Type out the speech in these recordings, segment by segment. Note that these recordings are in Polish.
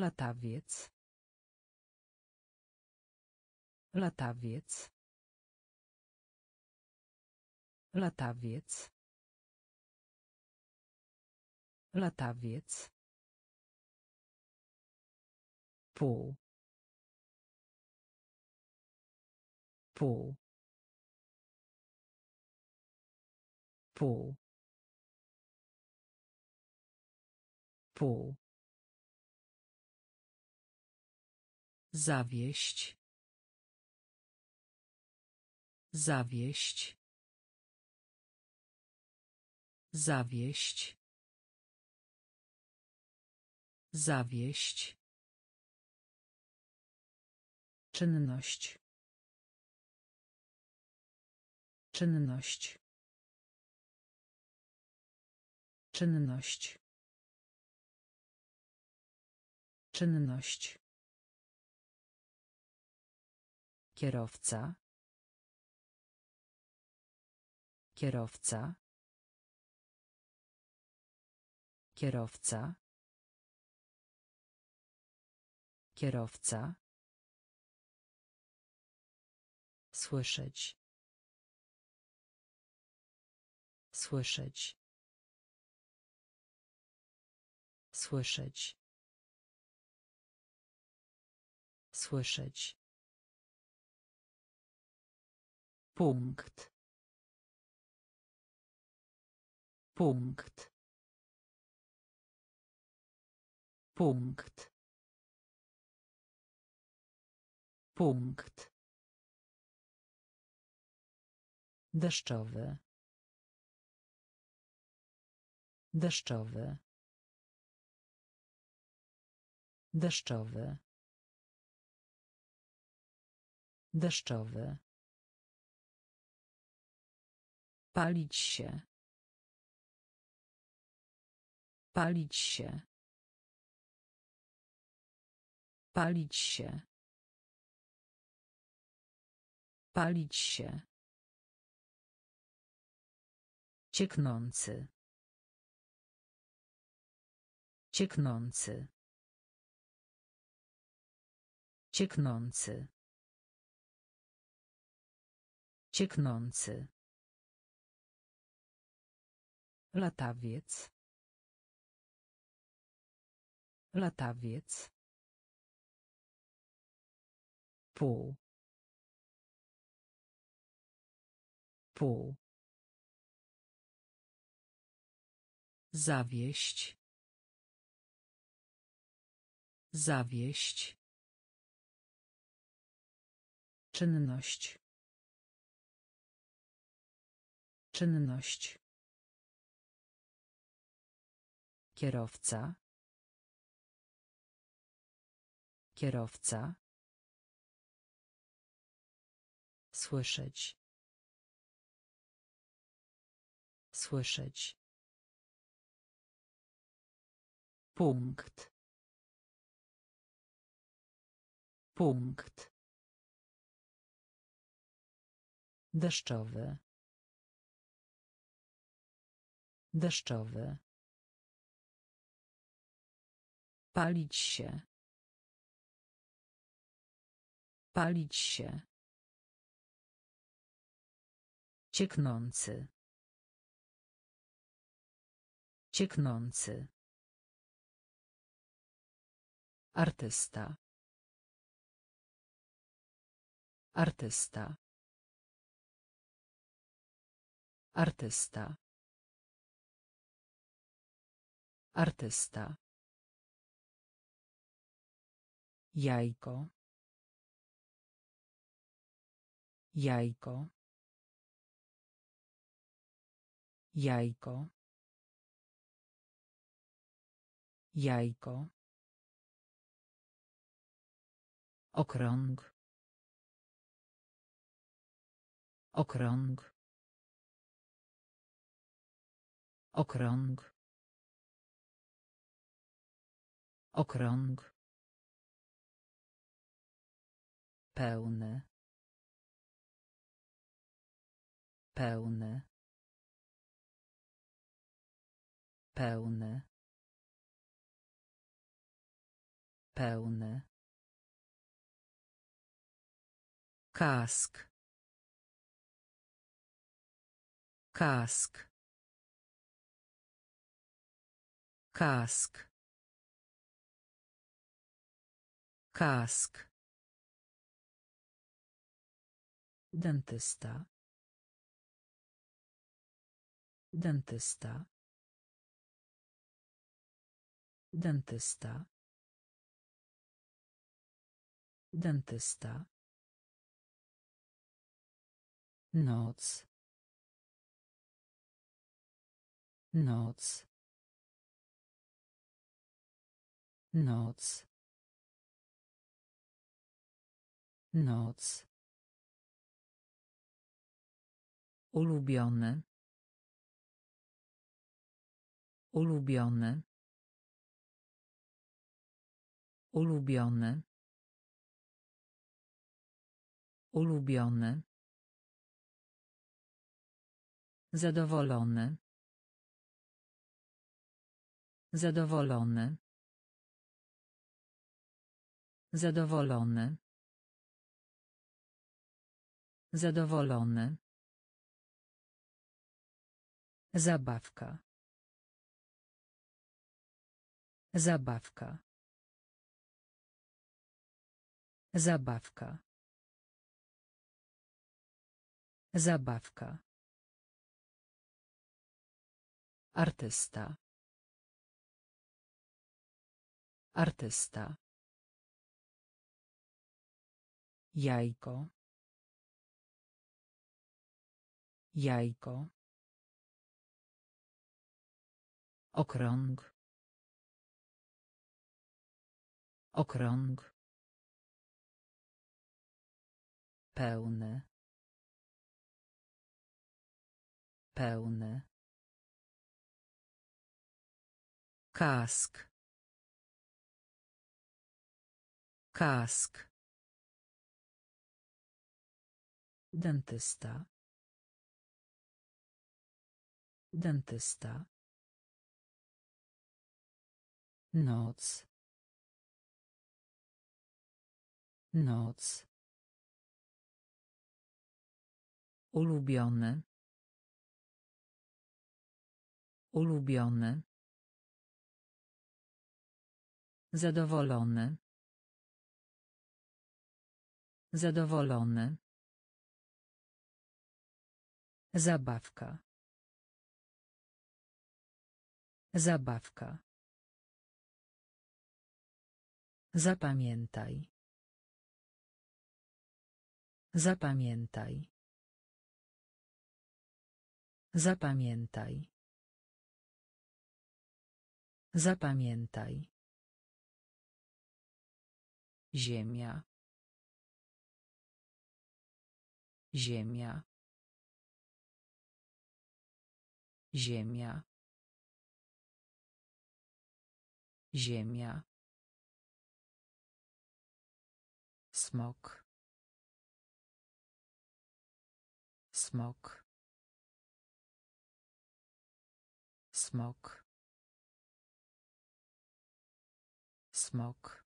Latawiec. Latawiec. Latawiec. Latawiec. Pół. Pół. Pół. Pół. Zawieść. Zawieść. Zawieść. Zawieść. Czynność. Czynność. Czynność. Czynność. Kierowca. Kierowca. Kierowca. Kierowca. Słyszeć. Słyszeć. Słyszeć. Słyszeć. Punkt. Punkt. Punkt. Punkt. Deszczowy. Deszczowy. Deszczowy. Deszczowy. Palić się. Palić się. Palić się. Palić się. Cieknący. Cieknący. Cieknący. Cieknący. Latawiec. Latawiec. Pół. Pół. Zawieść. Zawieść. Czynność. Czynność. Kierowca. Kierowca. Słyszeć. Słyszeć. Punkt. Punkt. Deszczowy. Deszczowy. Palić się. Palić się. Cieknący. Cieknący. Artysta. Artysta. Artysta. Artysta. Jajko. Jajko. Jajko. Jajko. Okrąg. Okrąg. Okrąg. Okrąg. Pełny. Pełny. Pełny. Pełny. Kask. Kask. Kask. Kask. Dentysta. Dentysta. Dentysta. Dentysta. Noc. Noc. Noc. Noc. Ulubiony. Ulubiony. Ulubiony. Ulubiony. Zadowolony. Zadowolony. Zadowolony. Zadowolony. Zabawka. Zabawka. Zabawka. Zabawka. Artysta. Artysta. Jajko. Jajko. Okrąg. Okrąg. Pełny. Pełny. Kask. Kask. Dentysta. Dentysta. Noc. Noc. Ulubiony. Ulubiony. Zadowolony. Zadowolony. Zabawka. Zabawka. Zapamiętaj. Zapamiętaj. Zapamiętaj. Zapamiętaj. Ziemia. Ziemia. Ziemia. Ziemia. Smok. Smok. Smok. Smok.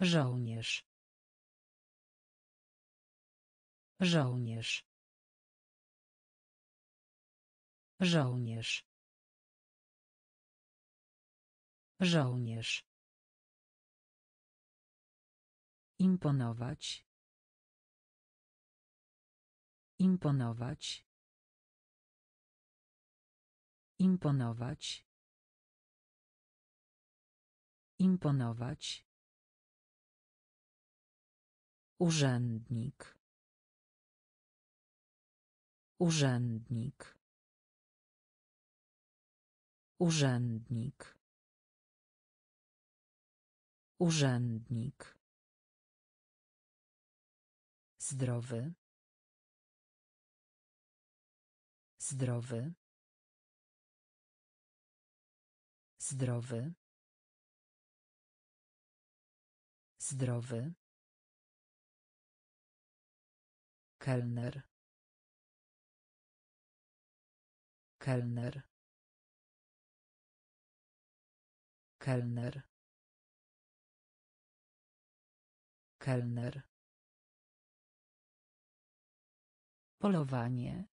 Żołnierz. Żołnierz. Żołnierz. Żołnierz. Imponować. Imponować. Imponować. Imponować. Urzędnik. Urzędnik. Urzędnik. Urzędnik. Zdrowy. Zdrowy. Zdrowy. Zdrowy. Kelner. Kelner. kelner kelner polowanie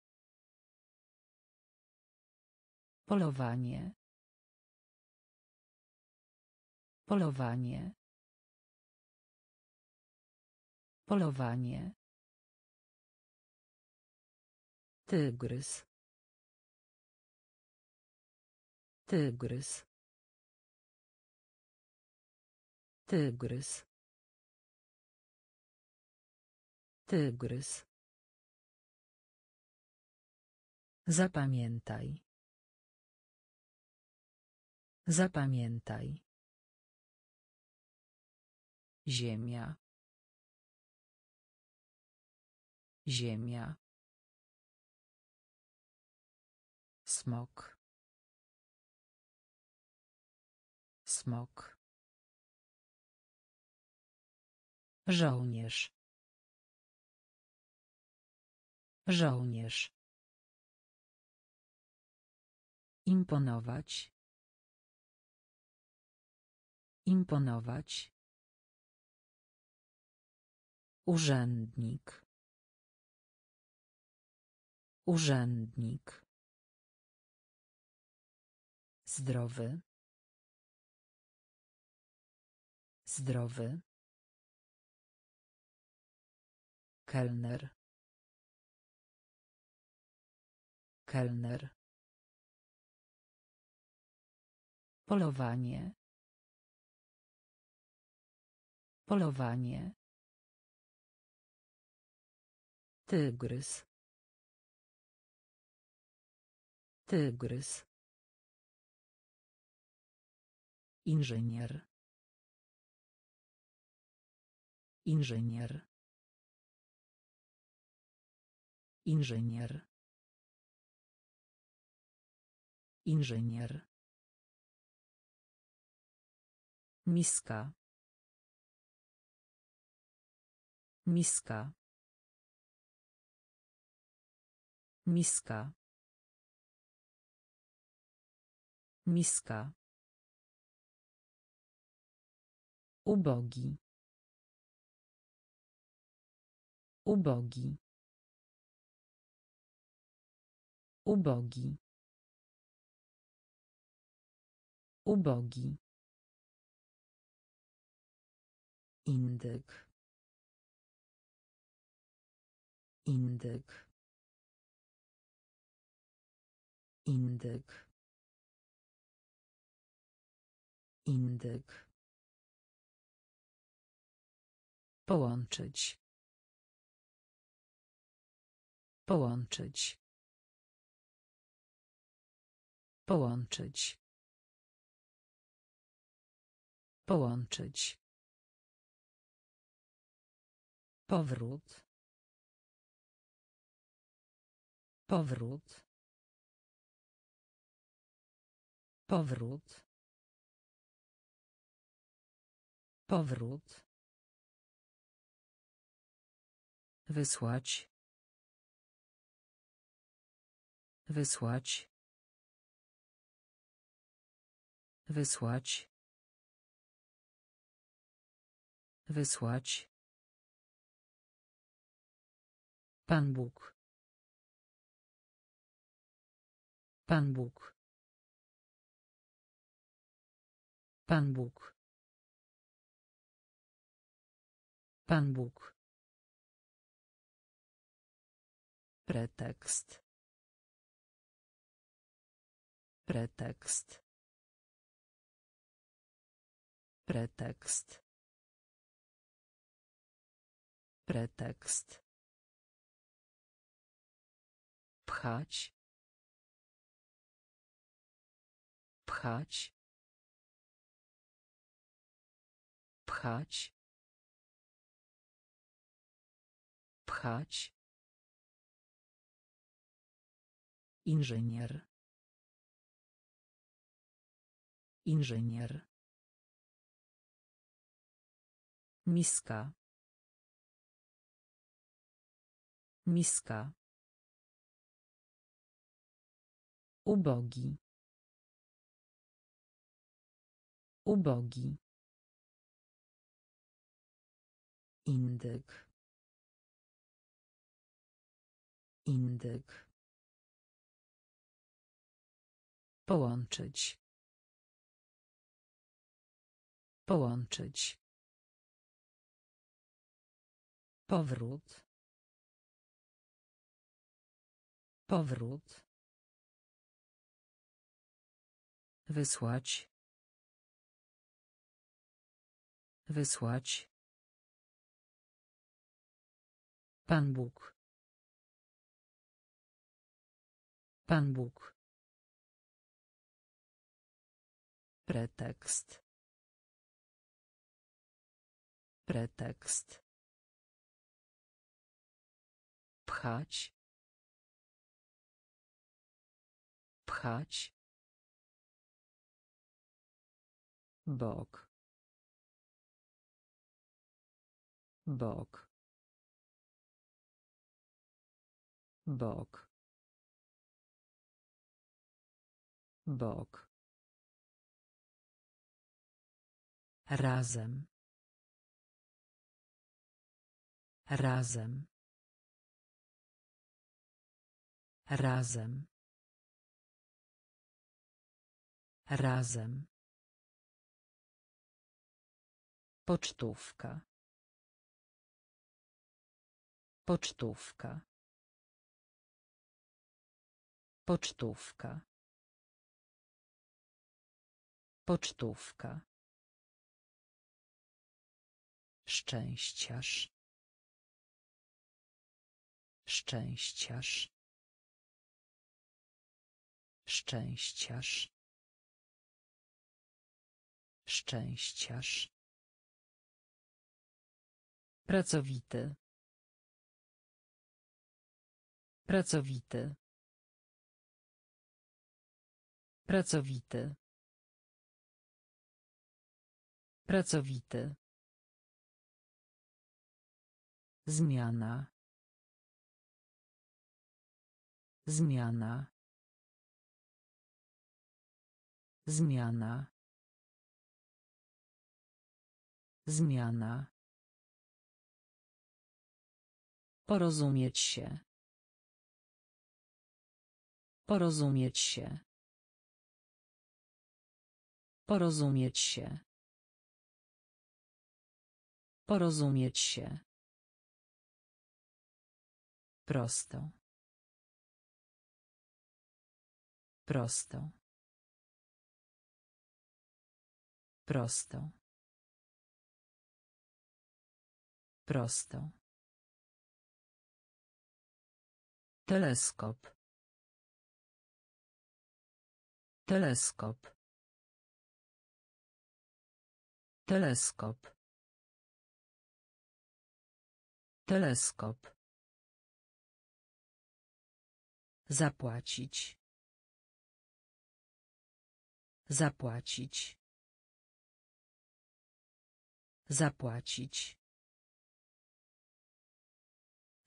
polowanie polowanie polowanie Tygrys. Tygrys. Tygrys. Tygrys. Zapamiętaj. Zapamiętaj. Ziemia. Ziemia. smok smok żołnierz żołnierz imponować imponować urzędnik urzędnik Zdrowy. Zdrowy. Kelner. Kelner. Polowanie. Polowanie. Tygrys. Tygrys. Inżynier. Inżynier. Inżynier. Inżynier. Miska. Miska. Miska. Miska. Ubogi. Ubogi. Ubogi. Ubogi. Indyk. Indyk. Indyk. Indyk. Połączyć. Połączyć. Połączyć. Połączyć. Powrót. Powrót. Powrót. Powrót. Wysłać. Wysłać. Wysłać. Wysłać. Pan Bóg. Pan Bóg. Pan Bóg. Pan Bóg. Pretekst. Pretekst. Pretekst. Pretekst. Pchać. Pchać. Pchać. Pchać. Inżynier. Inżynier. Miska. Miska. Ubogi. Ubogi. Indyk. Indyk. Połączyć. Połączyć. Powrót. Powrót. Wysłać. Wysłać. Pan Bóg. Pan Bóg. Pretekst. Pretekst. Pchać. Pchać. Bok. Bok. Bok. Bok. Razem. Razem. Razem. Razem. Pocztówka. Pocztówka. Pocztówka. Pocztówka. Szczęściarz. Szczęściarz. Szczęściarz. Szczęściarz. Pracowity. Pracowity. Pracowity. Pracowity. Zmiana. Zmiana. Zmiana. Zmiana. Porozumieć się. Porozumieć się. Porozumieć się. Porozumieć się. Prosto. Prosto. Prosto. Prosto. Teleskop. Teleskop. Teleskop. Teleskop. Zapłacić. Zapłacić. Zapłacić.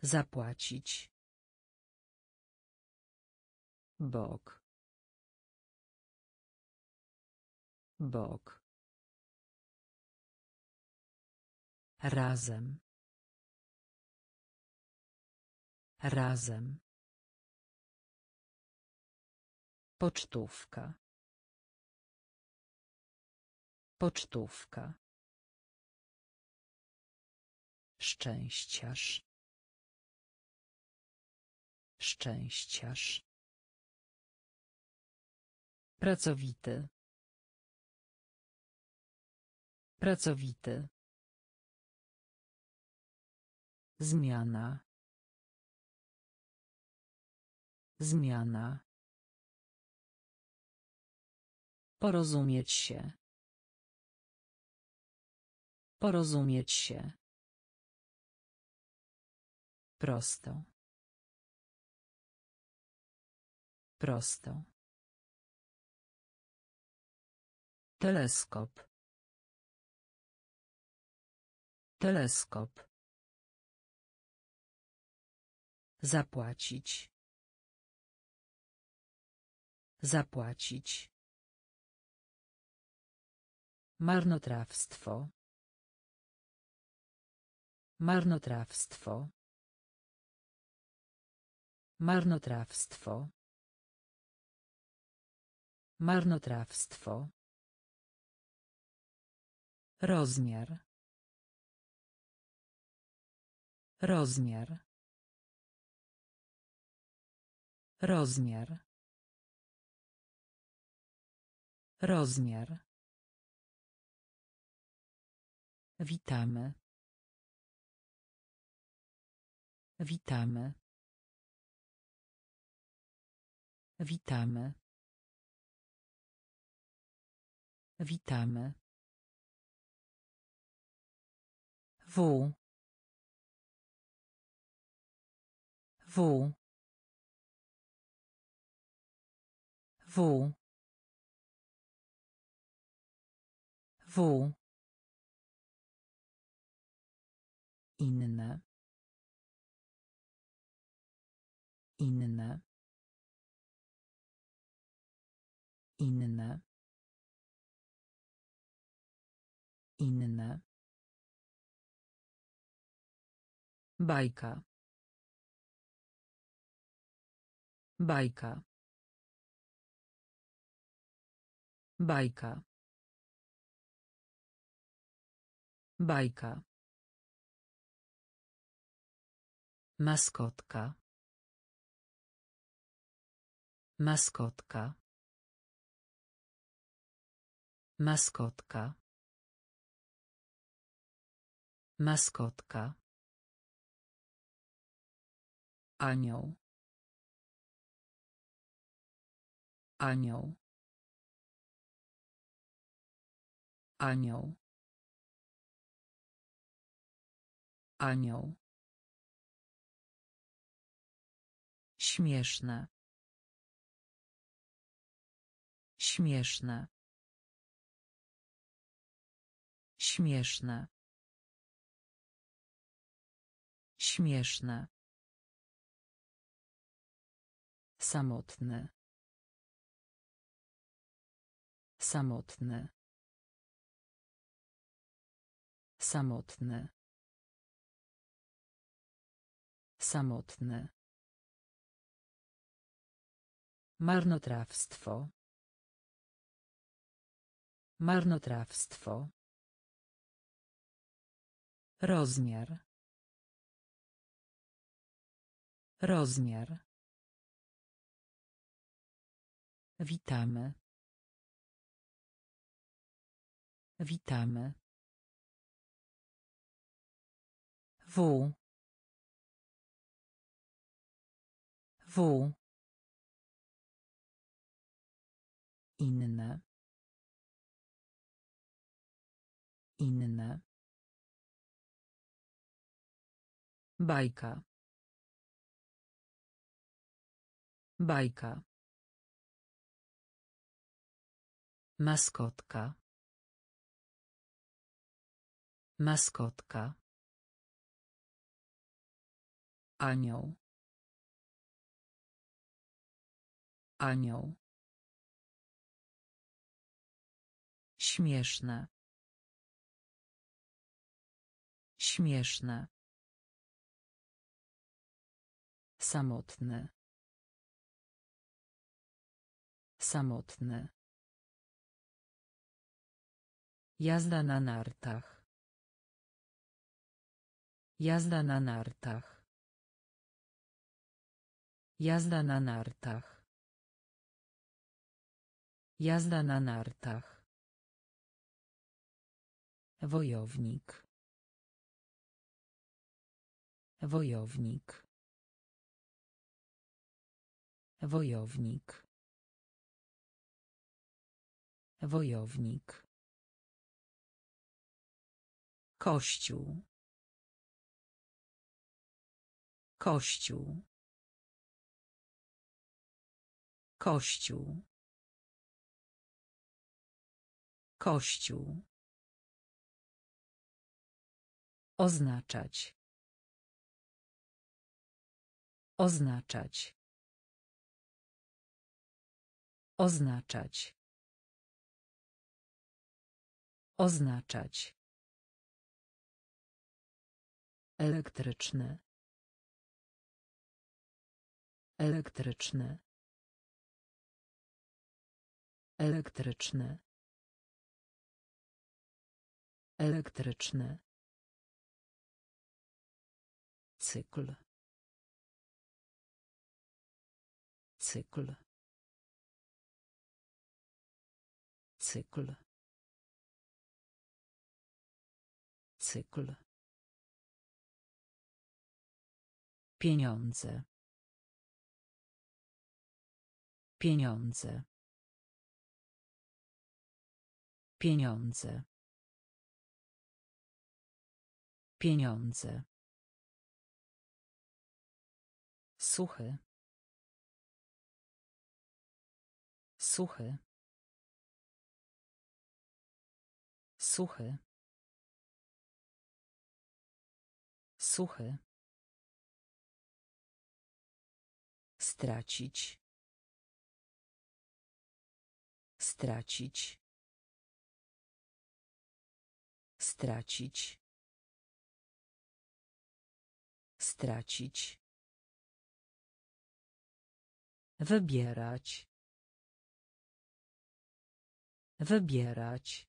Zapłacić. Bok. Bok. Razem. Razem. Pocztówka. Pocztówka. Szczęściarz. Szczęściarz. Pracowity. Pracowity. Zmiana. Zmiana. Porozumieć się. Porozumieć się. Prosto. Prosto. Teleskop. Teleskop. Zapłacić. Zapłacić. Marnotrawstwo. Marnotrawstwo. Marnotrawstwo. Marnotrawstwo. Rozmiar. Rozmiar. Rozmiar. Rozmiar. Witamy. Witamy. Witamy. Witamy. W. W. W. W. Inne. Inne. Inne. Inne. Bajka. Bajka. Bajka. Bajka. Maskotka. Maskotka. Maskotka. Maskotka. Anioł. Anioł. Anioł. Anioł. Śmieszne. Śmieszne. Śmieszne. Śmieszne. Samotny. Samotny. Samotny. Samotny. Marnotrawstwo. Marnotrawstwo. Rozmiar. Rozmiar. Witamy. Witamy. W. W. Inne. Inne. Bajka. Bajka. Maskotka. Maskotka. Anioł. Anioł. Śmieszne. Śmieszne. Samotny. Samotny. Jazda na nartach. Jazda na nartach. Jazda na nartach. Jazda na nartach. Wojownik. Wojownik. Wojownik. Wojownik. Kościół. Kościół. Kościół. Kościół. Oznaczać. Oznaczać. Oznaczać. Oznaczać. Elektryczny. Elektryczny. Elektryczny. Elektryczny. Cykl. Cykl. Cykl. Cykl. Pieniądze. Pieniądze. Pieniądze. Pieniądze. Suchy. Suchy. Suchy. Suchy. Stracić. Stracić. Stracić. Stracić. Wybierać. Wybierać.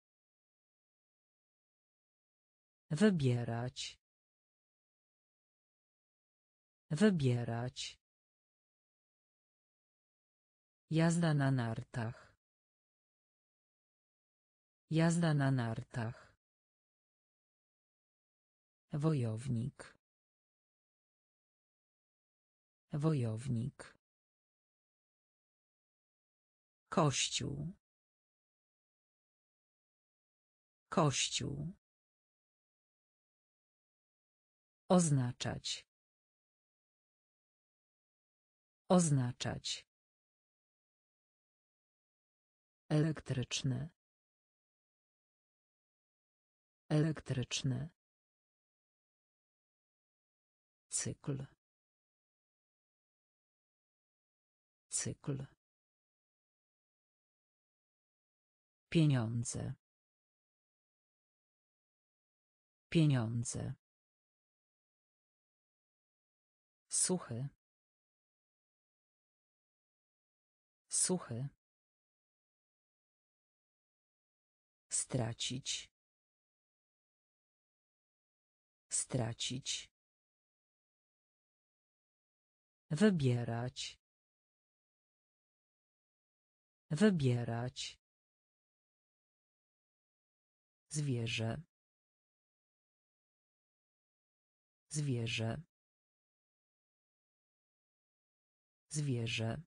Wybierać. Wybierać. Jazda na nartach. Jazda na nartach. Wojownik. Wojownik. Kościół. Kościół. Oznaczać. Oznaczać. Elektryczny. Elektryczny. Cykl. Cykl. Pieniądze. Pieniądze. Suchy. Suchy. Stracić. Stracić. Wybierać. Wybierać. Zwierzę. Zwierzę. Zwierzę.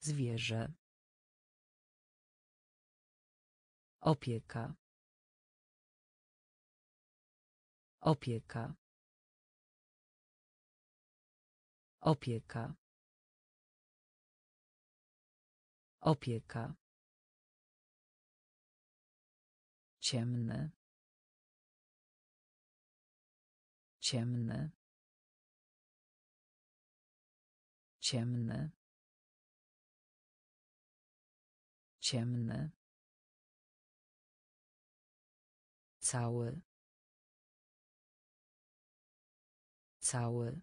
Zwierzę. Opieka. Opieka. Opieka. Opieka. Ciemne. Ciemne. Ciemne. Ciemne. Cały. Cały.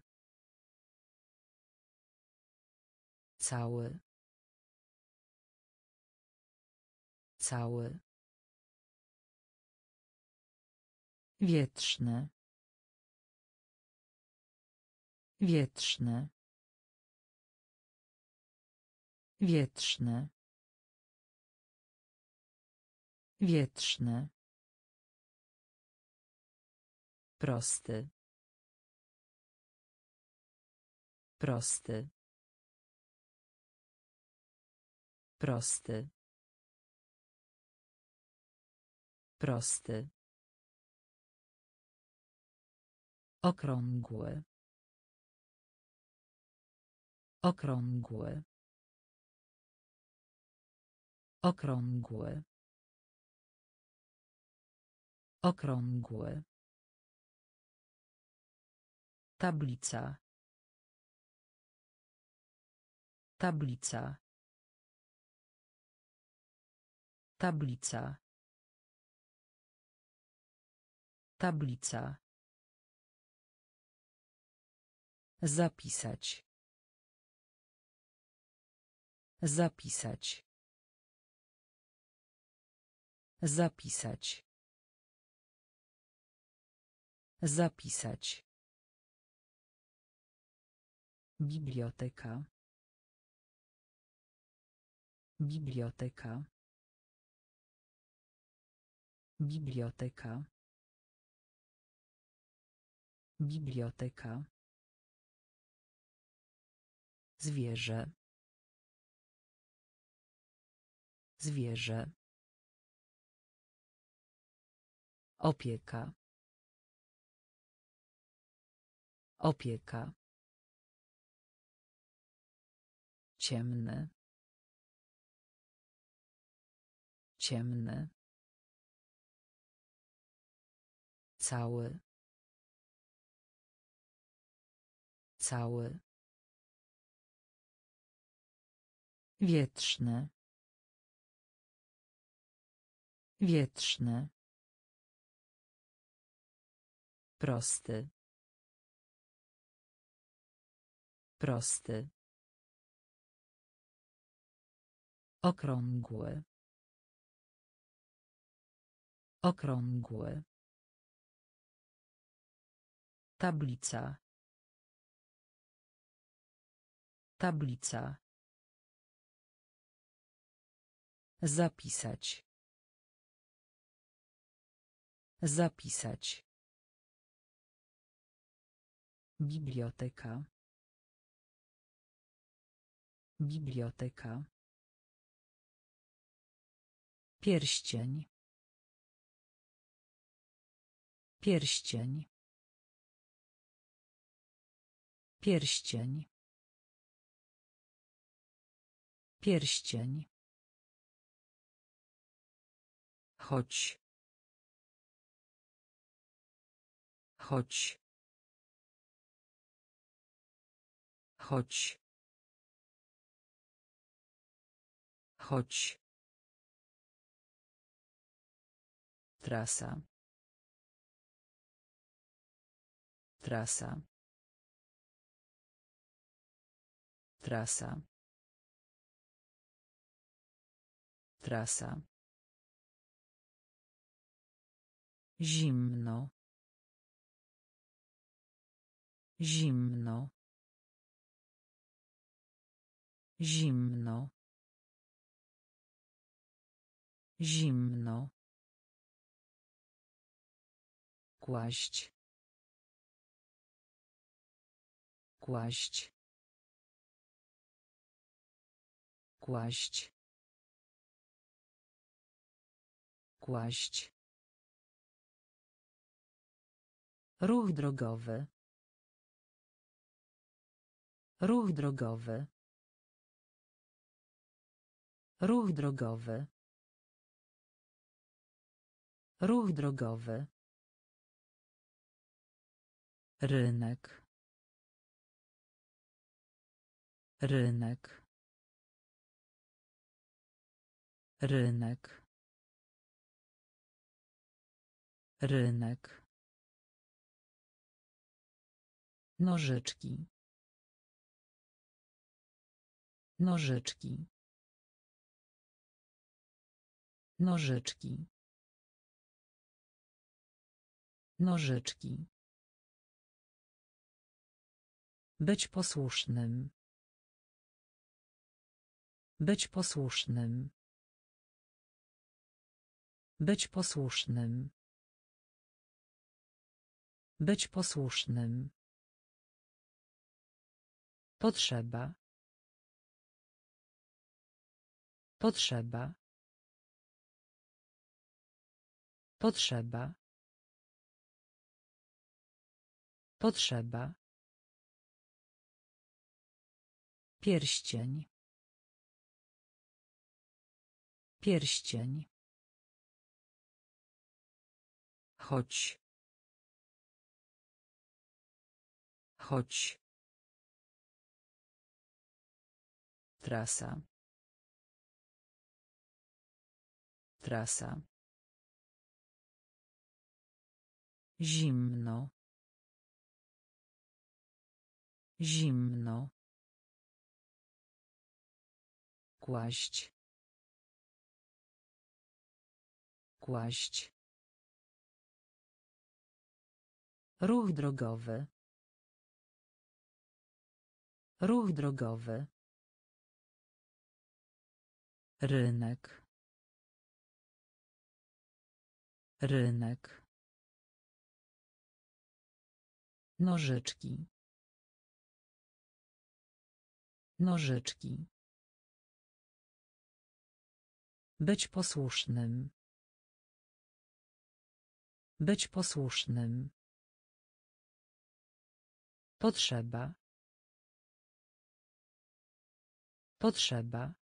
Cały. Cały. Wietrzne. Wietrzne. Wietrzne. Wietrzne. Prosty. Prosty. Prosty. Prosty. Okrągły. Okrągły. Okrągły. Okrągły. Tablica. Tablica. Tablica. Tablica. Zapisać. Zapisać. Zapisać. Zapisać. Biblioteka. Biblioteka. Biblioteka. Biblioteka. Zwierzę. Zwierzę. Opieka. Opieka. Ciemny. Ciemny. Cały. Cały. Wietrzny. Wietrzny. Prosty. Prosty. Okrągły. Okrągły. Tablica. Tablica. Zapisać. Zapisać. Biblioteka. Biblioteka. Pierścień. Pierścień. Pierścień. Pierścień. Chodź. Chodź. Chodź. Chodź. Trasa. Trasa. Trasa. Trasa. Zimno. Zimno. Zimno. Zimno. Kłaść. Kłaść. Kłaść. Kłaść. Ruch drogowy. Ruch drogowy. Ruch drogowy. Ruch drogowy. Rynek. Rynek. Rynek. Rynek. Nożyczki. Nożyczki. Nożyczki. Nożyczki. Być posłusznym. Być posłusznym. Być posłusznym. Być posłusznym. Potrzeba. Potrzeba. Potrzeba. Potrzeba. Pierścień. Pierścień. Chodź. Chodź. Trasa. Trasa. Zimno. Zimno. Kłaść. Kłaść. Ruch drogowy. Ruch drogowy. Rynek. Rynek. Nożyczki. Nożyczki. Być posłusznym. Być posłusznym. Potrzeba. Potrzeba.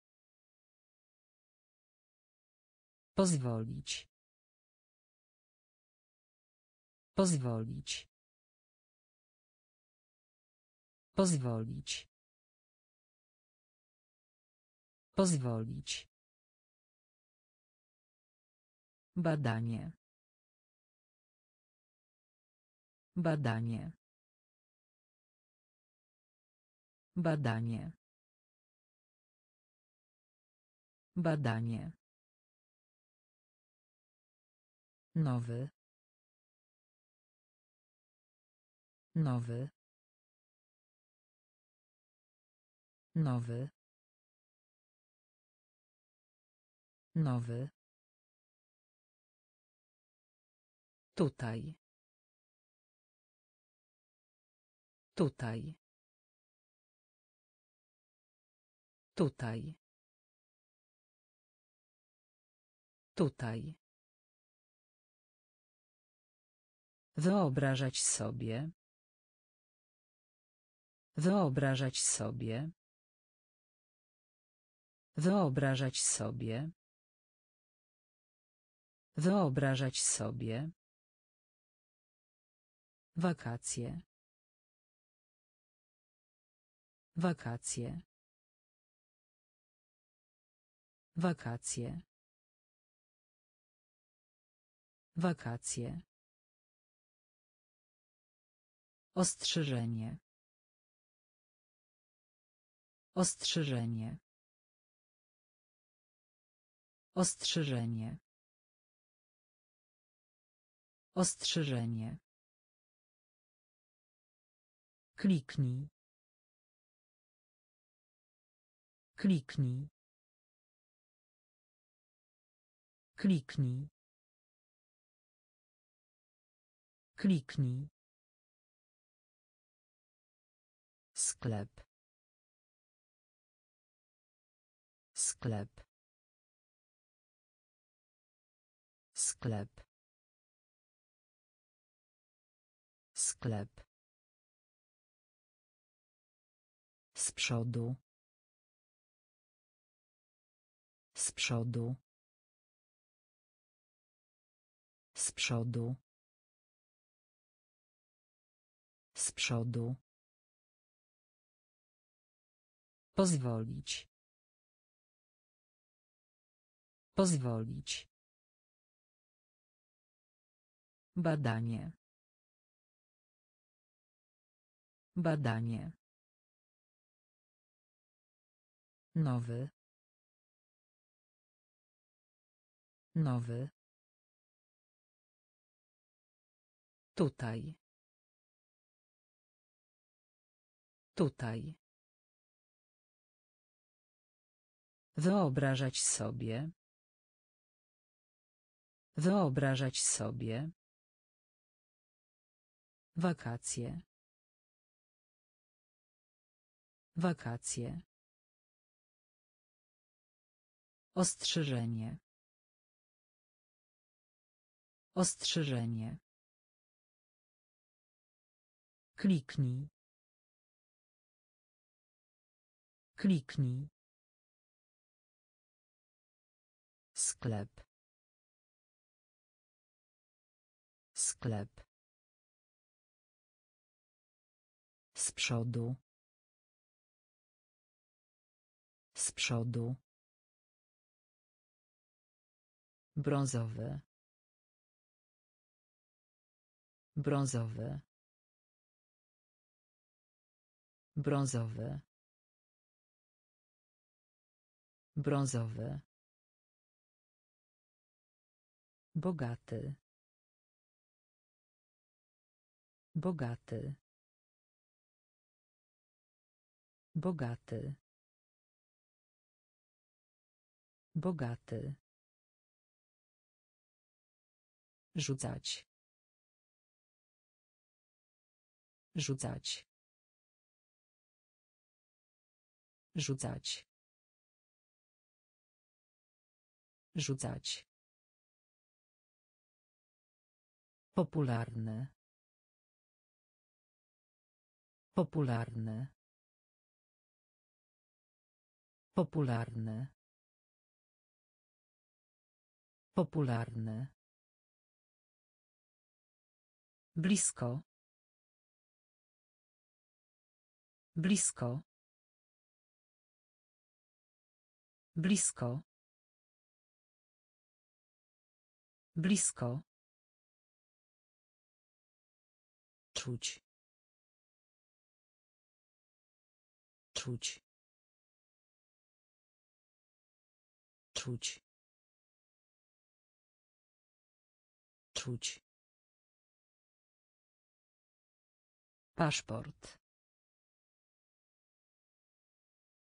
Pozwolić. Pozwolić. Pozwolić. Pozwolić. Badanie. Badanie. Badanie. Badanie. Nowy. Nowy. Nowy. Nowy. Tutaj. Tutaj. Tutaj. Tutaj. Wyobrażać sobie. Wyobrażać sobie. Wyobrażać sobie. Wyobrażać sobie. Wakacje. Wakacje. Wakacje. Wakacje. Ostrzeżenie. Ostrzeżenie. Ostrzeżenie. Ostrzeżenie. Kliknij. Kliknij. Kliknij. Kliknij. Sklep. Sklep. Sklep. Sklep. Z przodu. Z przodu. Z przodu. Z przodu. Pozwolić. Pozwolić. Badanie. Badanie. Nowy. Nowy. Tutaj. Tutaj. Wyobrażać sobie. Wyobrażać sobie. Wakacje. Wakacje. Ostrzeżenie. Ostrzeżenie. Kliknij. Kliknij. Sklep. Sklep. Z przodu. Z przodu. Brązowy. Brązowy. Brązowy. Brązowy. Bogaty. Bogaty. Bogaty. Bogaty. Rzucać. Rzucać. Rzucać. Rzucać. Popularny. Popularny. Popularny. Popularny. Blisko. Blisko. Blisko. Blisko. Czuć. Czuć. Czuć. Czuć. Paszport.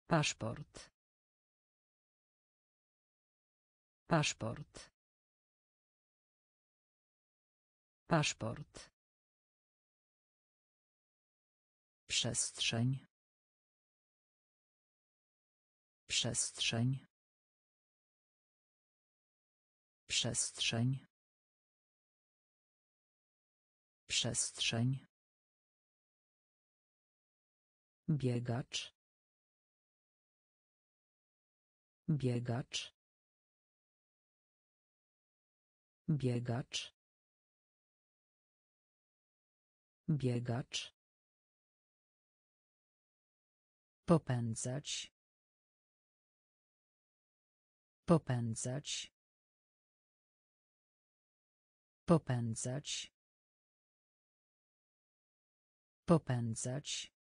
Paszport. Paszport. Paszport. Przestrzeń. Przestrzeń. Przestrzeń. Przestrzeń. Biegacz. Biegacz. Biegacz. Biegacz. Popędzać. Popędzać. Popędzać. Popędzać.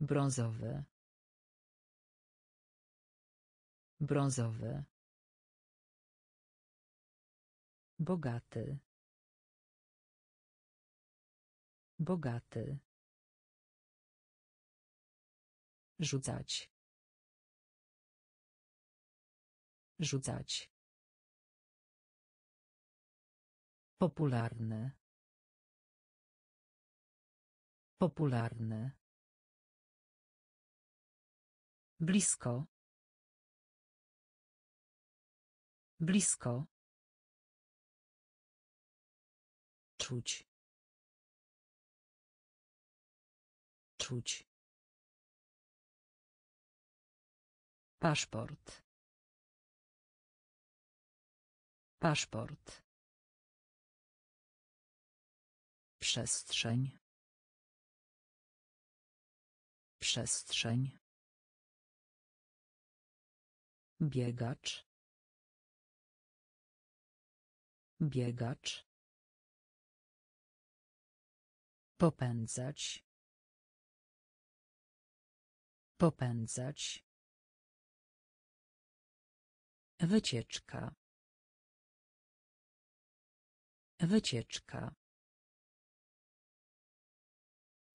Brązowy. Brązowy. Bogaty. Bogaty. Rzucać. Rzucać. Popularny. Popularny. Blisko. Blisko. Czuć. Czuć. Paszport. Paszport. Przestrzeń. Przestrzeń. Biegacz. Biegacz. Popędzać. Popędzać. Wycieczka. Wycieczka.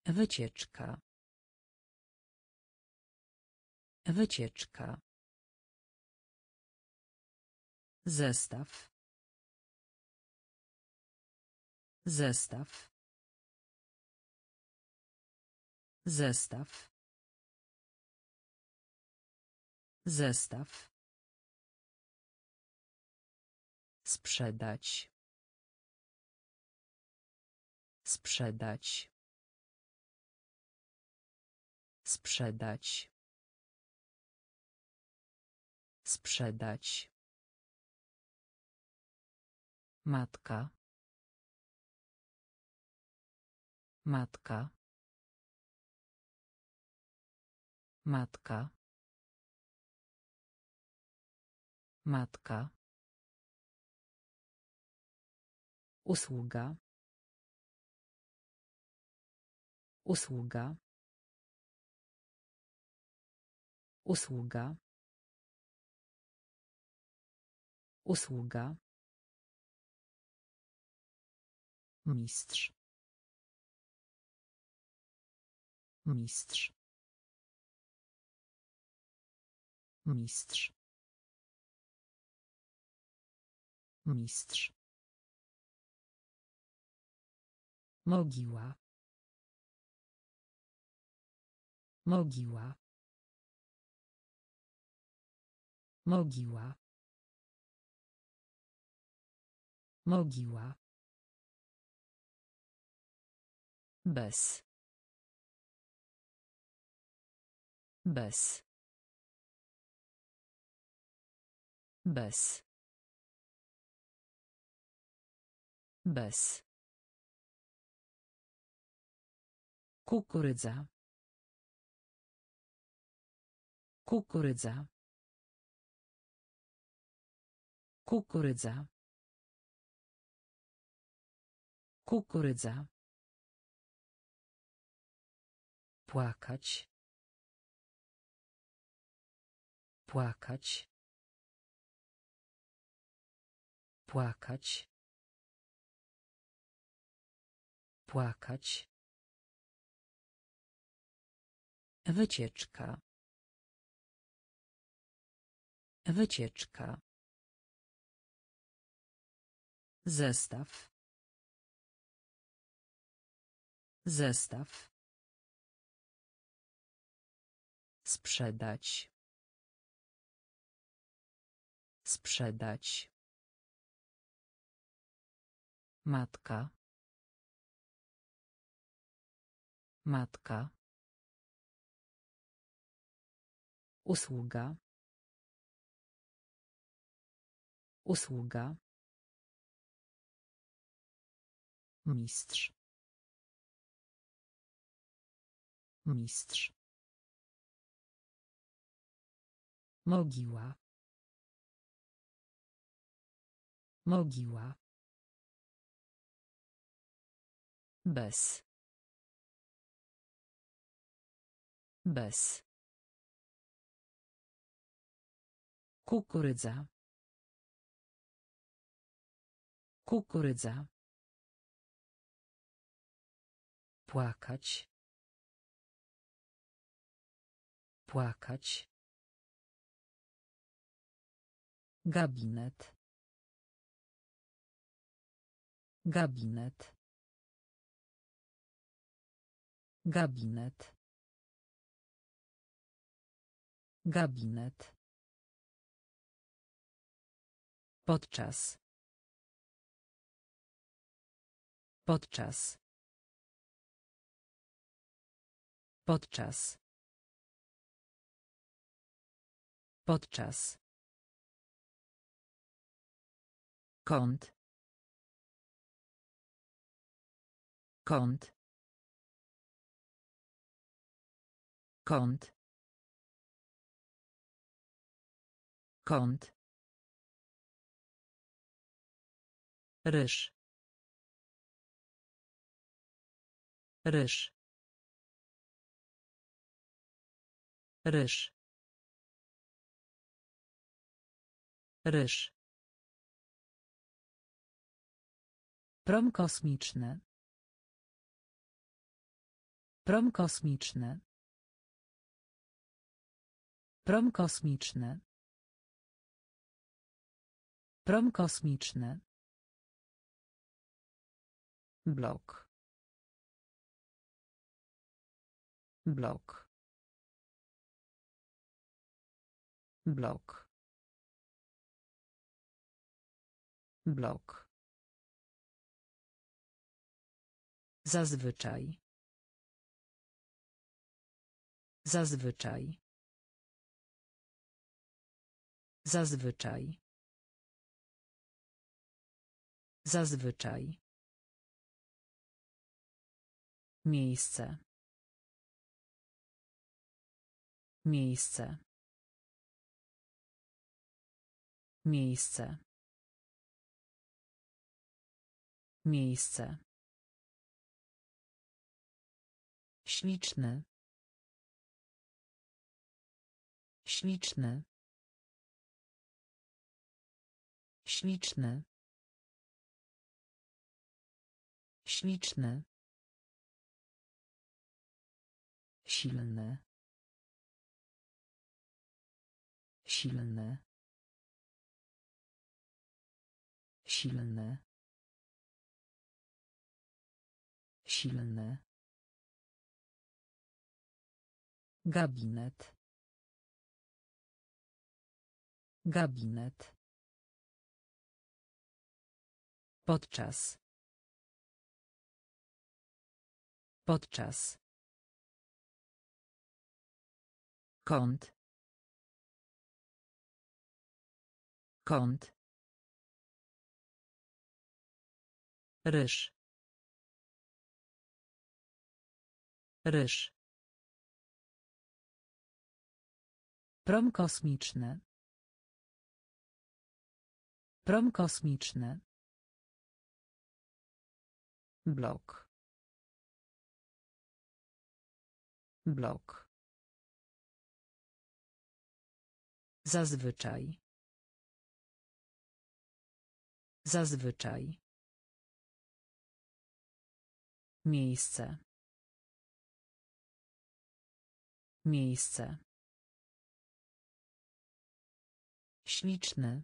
Wycieczka. Wycieczka. Zestaw. Zestaw. Zestaw. Zestaw. Sprzedać. Sprzedać. Sprzedać. Sprzedać. Matka. Matka. Matka. Matka. Usługa. Usługa. Usługa. Usługa. Mistrz. Mistrz. Mistrz. Mistrz. Mogiła. Mogiła. Mogiła. Mogiła. Bez. Bez. Bez. Bez. Kukurydza. Kukurydza. Kukurydza. Kukurydza. Płakać. Płakać. Płakać. Płakać. Wycieczka. Wycieczka. Zestaw. Zestaw. Sprzedać. Sprzedać. Matka. Matka. Usługa. Usługa. Mistrz. Mistrz. Mogiła. Mogiła. Bez. Bez. Kukurydza. Kukurydza. Płakać. Płakać. Gabinet. Gabinet. Gabinet. Gabinet. Podczas. Podczas. Podczas. Podczas. Kąt. Kąt. Kąt. Kąt. Ryż. Ryż. Ryż. Ryż. Prom kosmiczny. Prom kosmiczny. Prom kosmiczny. Prom kosmiczny. Blok. Blok. Blok. Blok. Zazwyczaj. Zazwyczaj. Zazwyczaj. Zazwyczaj. Miejsce. Miejsce. Miejsce. Miejsce. Śliczny. Śliczny. Śliczny. Śliczny. Silny. Silny. Silny. Silny. Gabinet. Gabinet. Podczas. Podczas. Kąt. Kąt. Ryż. Ryż. Prom kosmiczny. Prom kosmiczny. Blok. Blok. Zazwyczaj. Zazwyczaj. Miejsce. Miejsce. Śliczny.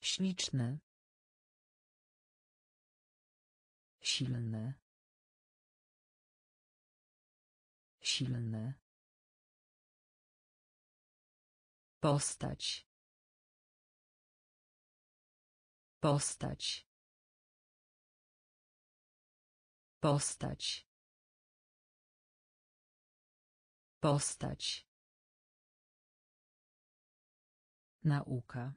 Śliczny. Silny. Silny. Postać. Postać. Postać. Postać. Nauka.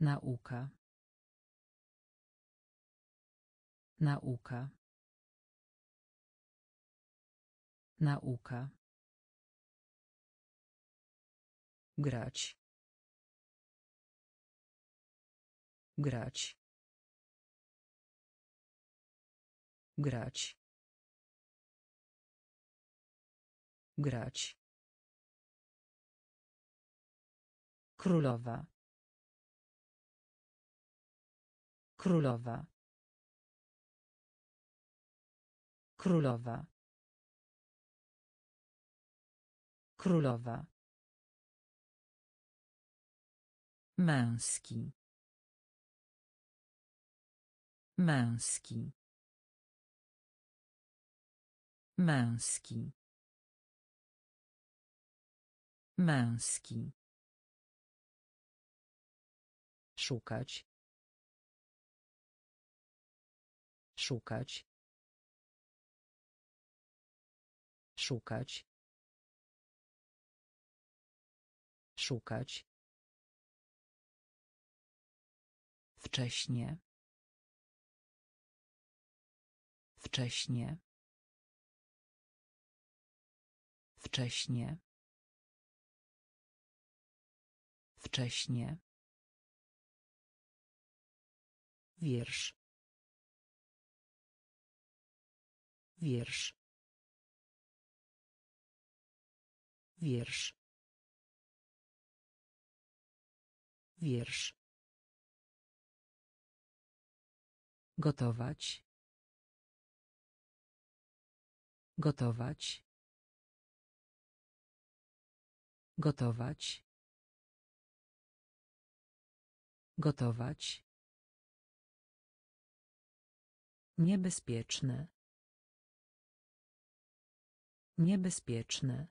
Nauka. Nauka. Nauka. Grać. Grać. Grać. Grać. Królowa. Królowa. Królowa. Królowa. Męski. Męski. Męski. Męski. Szukać. Szukać. Szukać. Szukać. Wcześnie. Wcześnie. Wcześnie. Wcześnie. Wiersz. Wiersz. Wiersz. Wiersz. Gotować. Gotować. Gotować. Gotować. Niebezpieczne. Niebezpieczne.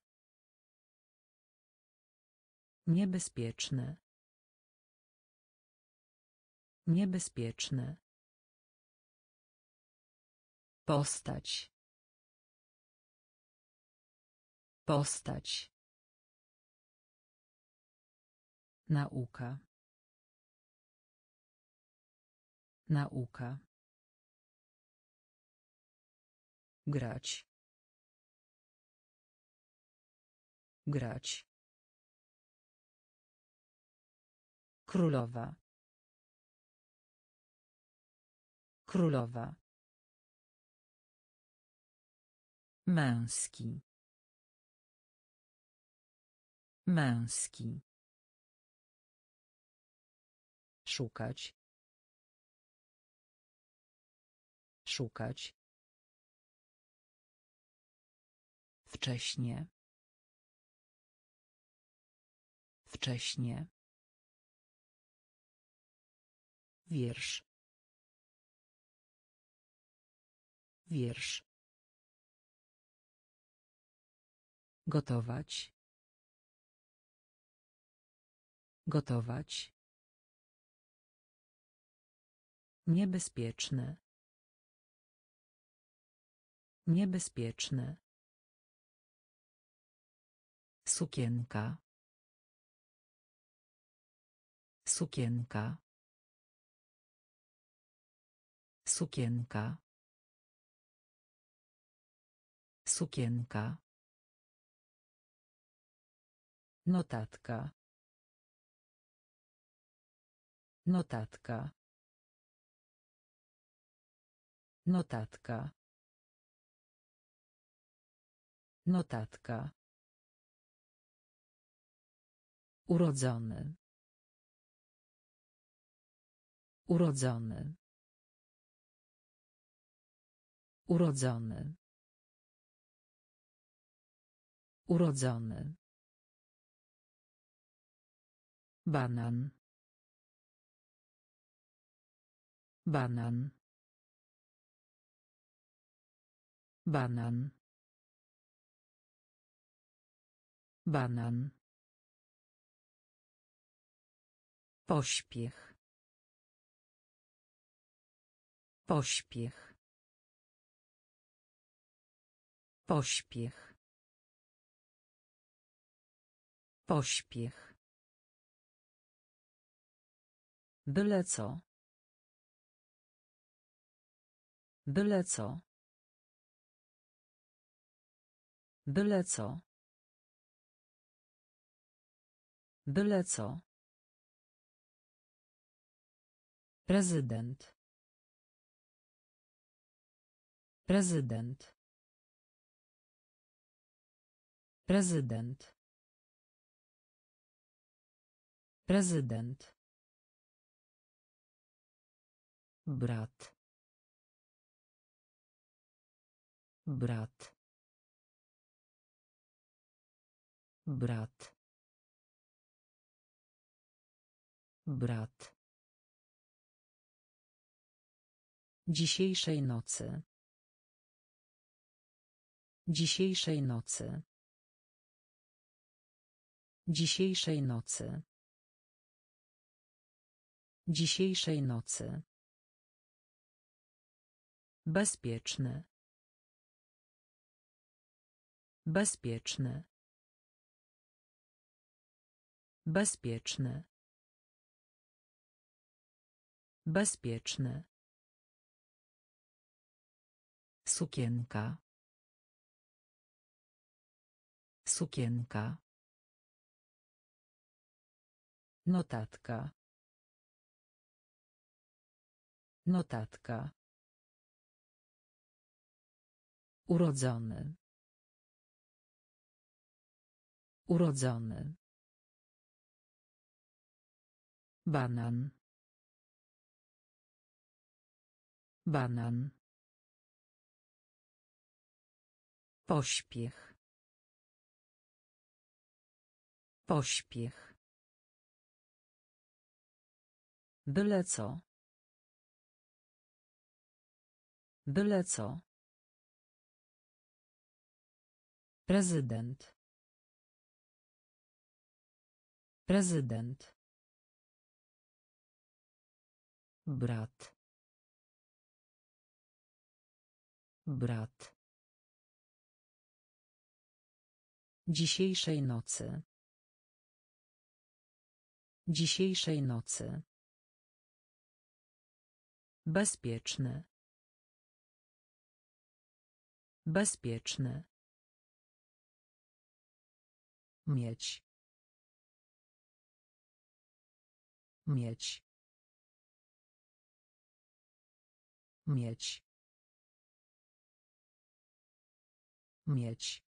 Niebezpieczne. Niebezpieczne. Postać. Postać. Nauka. Nauka. Grać. grać. Królowa. Królowa. Męski. Męski. Szukać. Szukać Wcześnie. Wcześnie. Wiersz. Wiersz. Gotować. Gotować. Niebezpieczne. Niebezpieczne. Sukienka. Sukienka. Sukienka. Sukienka. Notatka. Notatka. Notatka. Notatka. Urodzony. Urodzony. Urodzony. Urodzony. Banan. Banan. Banan. Banan. Pośpiech. Pośpiech. Pośpiech. Pośpiech. Byle co. Byle co. Byle co. Byle co. Prezydent. Prezydent. Prezydent. Prezydent. Brat. Brat. Brat. Brat. Dzisiejszej nocy. Dzisiejszej nocy. Dzisiejszej nocy. Dzisiejszej nocy. Bezpieczny. Bezpieczny. Bezpieczny. Bezpieczny. Sukienka. Sukienka. Notatka. Notatka. Urodzony. Urodzony. Banan. Banan. Pośpiech. Pośpiech. Byle co. Byle co. Prezydent. Prezydent. Brat. Brat. Dzisiejszej nocy. Dzisiejszej nocy. Bezpieczny. Bezpieczny. Mieć. Mieć. Mieć. Mieć.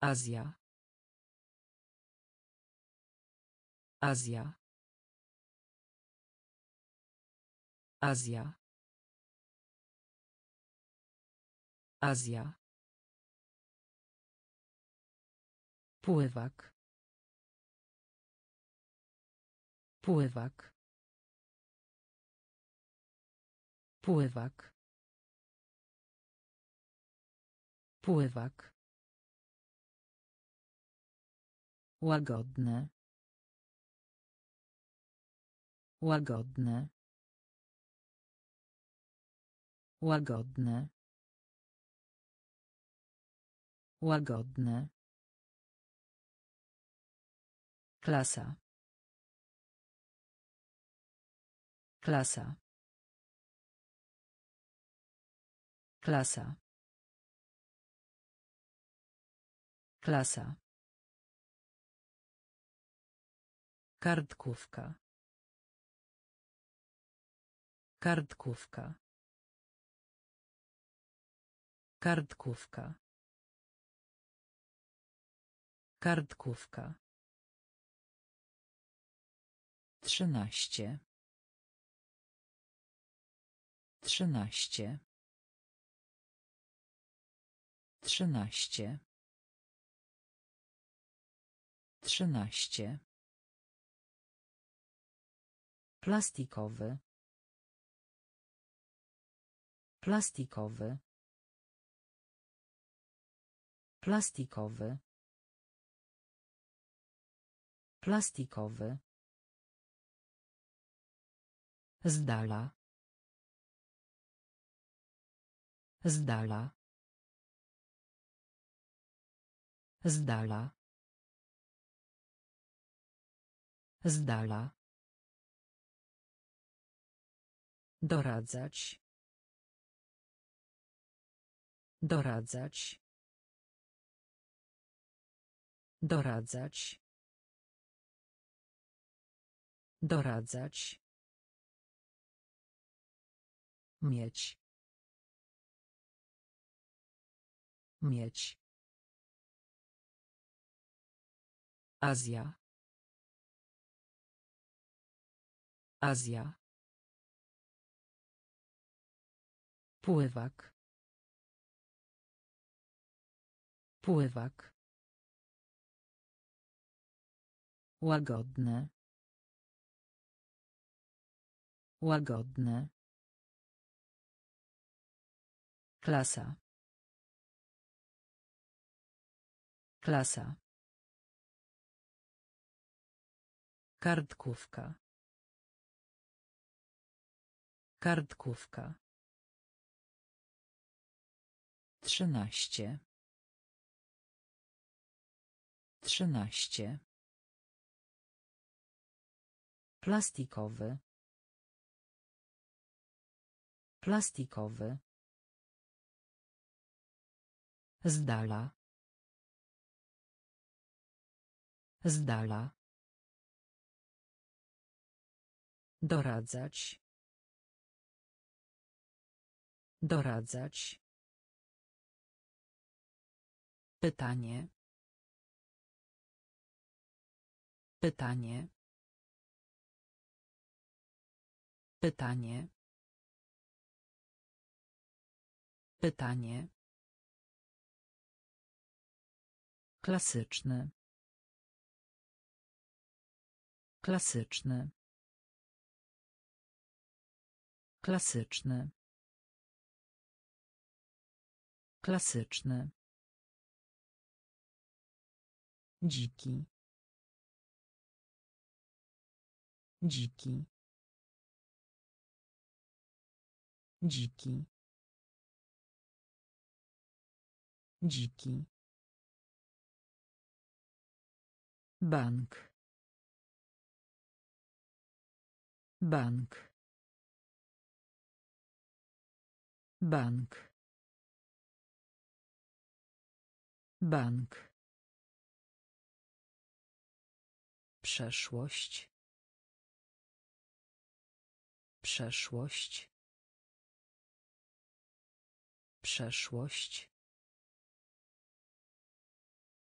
Azja. Azja. Azja. Azja. Pływak. Pływak. Pływak. Pływak. Łagodne. Łagodne. Łagodne. Łagodne. Klasa. Klasa. Klasa. Klasa. Kartkówka. Kartkówka. Kartkówka. Kartkówka. Trzynaście. Trzynaście. Trzynaście. Trzynaście. Plastikowy. Plastikowy. Plastikowy. Plastikowy. Z dala. Z dala. Doradzać. Doradzać. Doradzać. Doradzać. Mieć. Mieć. Azja. Azja. Pływak. Pływak. Łagodne. Łagodne. Klasa. Klasa. Kartkówka. Kartkówka. Trzynaście. Trzynaście. Plastikowy. Plastikowy. Z dala. Z dala. Doradzać. Doradzać. Pytanie. Pytanie. Pytanie. Pytanie. Klasyczny. Klasyczny. Klasyczny. Klasyczny. Dziki. Dziki. Dziki. Dziki. Bank. Bank. Bank. Bank. Przeszłość. Przeszłość. Przeszłość.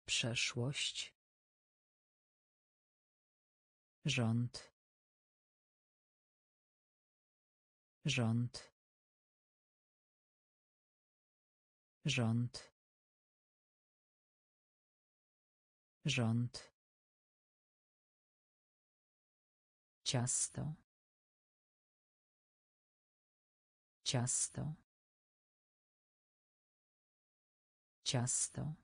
Przeszłość. Rząd. Rząd. Rząd. Rząd. Ciasto. Ciasto. Ciasto.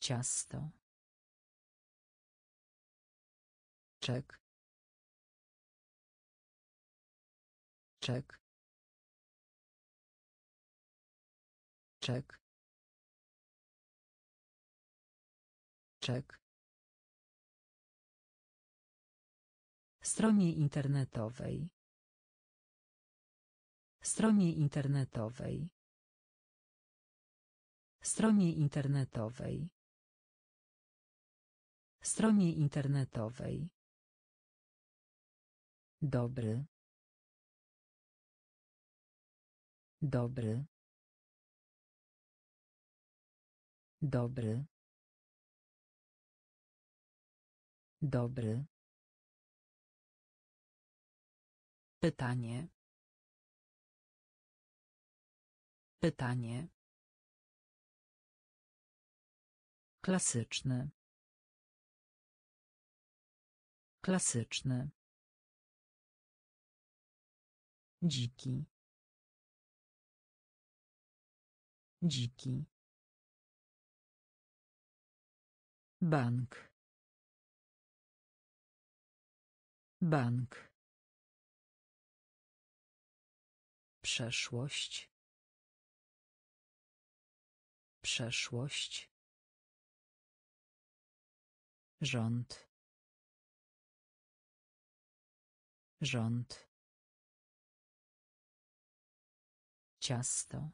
Ciasto. Czek. Czek. Czek. Czek. Stronie internetowej. Stronie internetowej. Stronie internetowej. Stronie internetowej. Dobry. Dobry. Dobry. Dobry. Pytanie. Pytanie. Klasyczny. Klasyczny. Dziki. Dziki. Bank. Bank. Przeszłość. Przeszłość. Rząd. Rząd. Ciasto.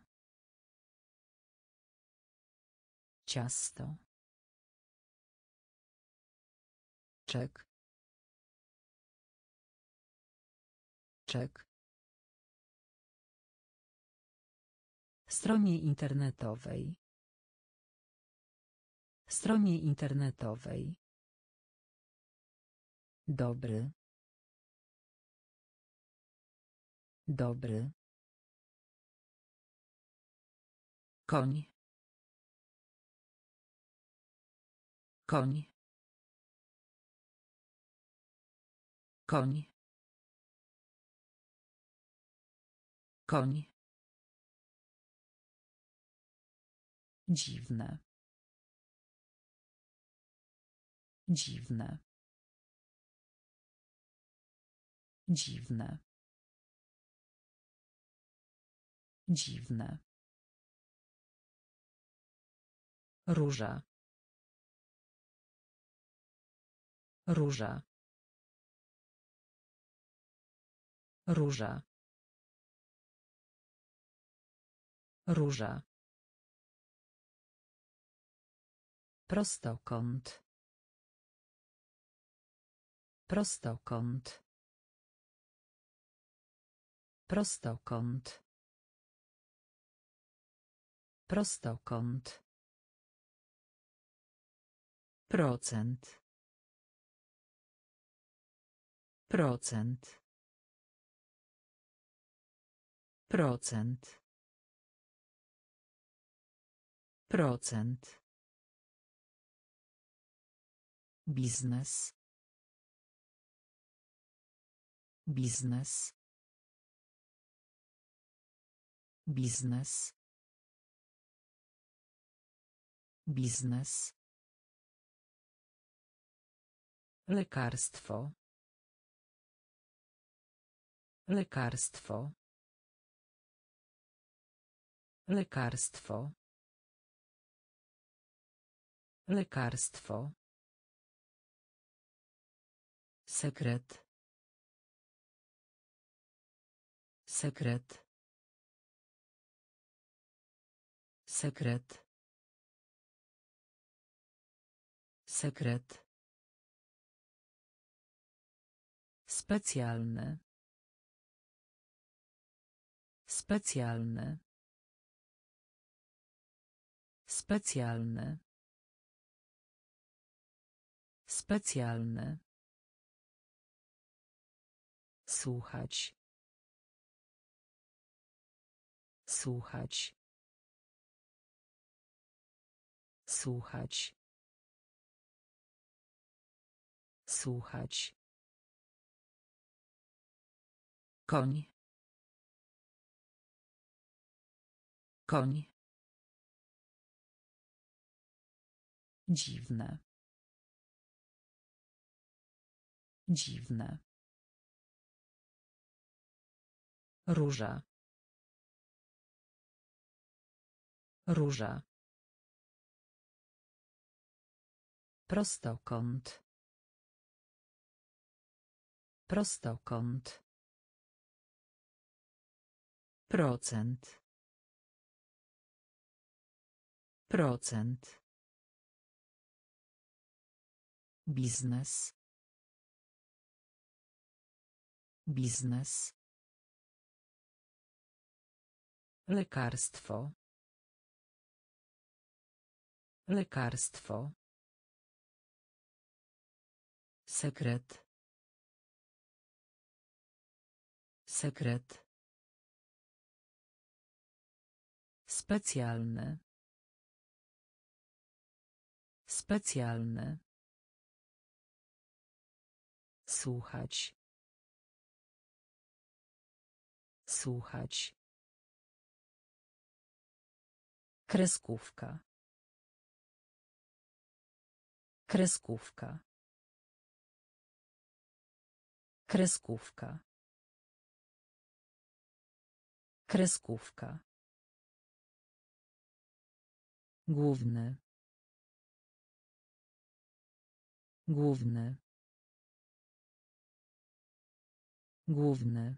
Ciasto. Czek. Czek. Stronie internetowej. Stronie internetowej. Dobry. Dobry. Koń. Koń. Koń. Koń. Dziwne. Dziwne. Dziwne. Dziwne. Róża. Róża. Róża. Róża. Prostokąt. Prostokąt. Prostokąt. Prostokąt. Procent. Procent. Procent. Procent. Biznes. Biznes. Biznes. Biznes. Lekarstwo. Lekarstwo. Lekarstwo. Lekarstwo. Sekret. Sekret. Sekret. Sekret. Specjalny. Specjalny. Specjalny. Specjalny. Słuchać. Słuchać. Słuchać. Słuchać. Koń. Koń. Dziwne. Dziwne. Róża. Róża. Prostokąt. Prostokąt. Procent. Procent. Biznes. Biznes. Lekarstwo. Lekarstwo. Sekret. Sekret. Specjalny. Specjalny. Słuchać. Słuchać. Kreskówka. Kreskówka. Kreskówka. Kreskówka. Główny. Główny. Główny.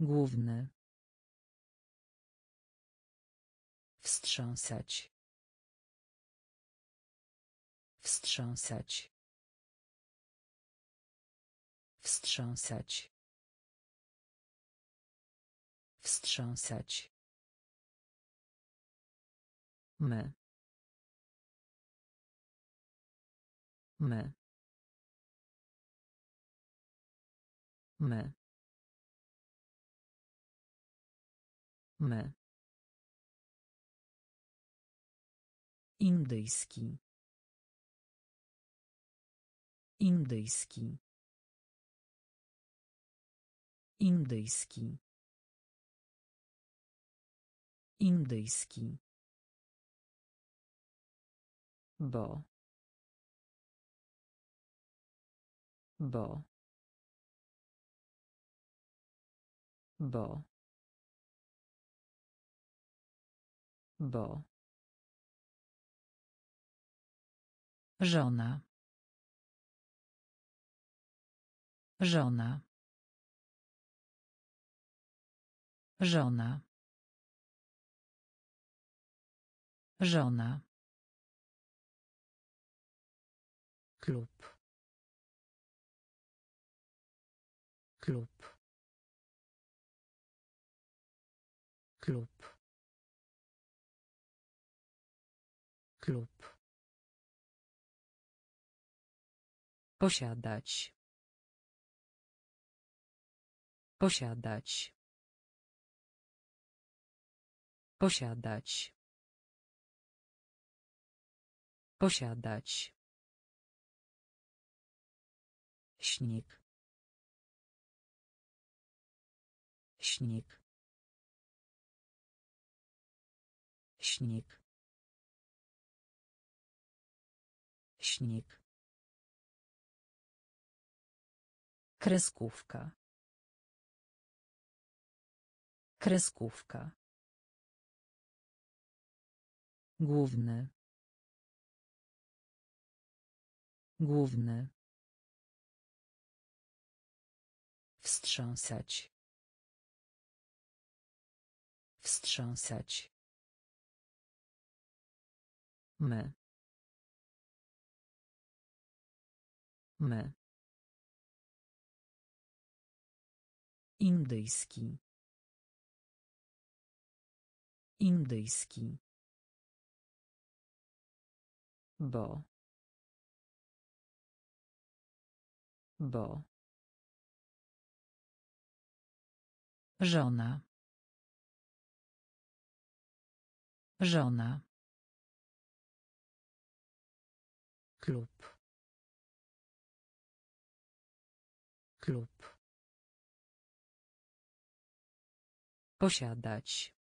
Główny. Wstrząsać. Wstrząsać. Wstrząsać. Wstrząsać. My. My. My. My. Indyjski. Indyjski. Indyjski. Indyjski. Bo. Bo. Bo. Bo. Żona. Żona. Żona. Żona. Klub. Klub. Klub. Klub. Posiadać. Posiadać. Posiadać. Posiadać. Śnik. Śnik. Śnik. Śnik. Kreskówka. Kreskówka. Główny. Główny. Wstrząsać. Wstrząsać. My. My. Indyjski. Indyjski. Bo. Bo. Żona. Żona. Klub. Klub. Posiadać.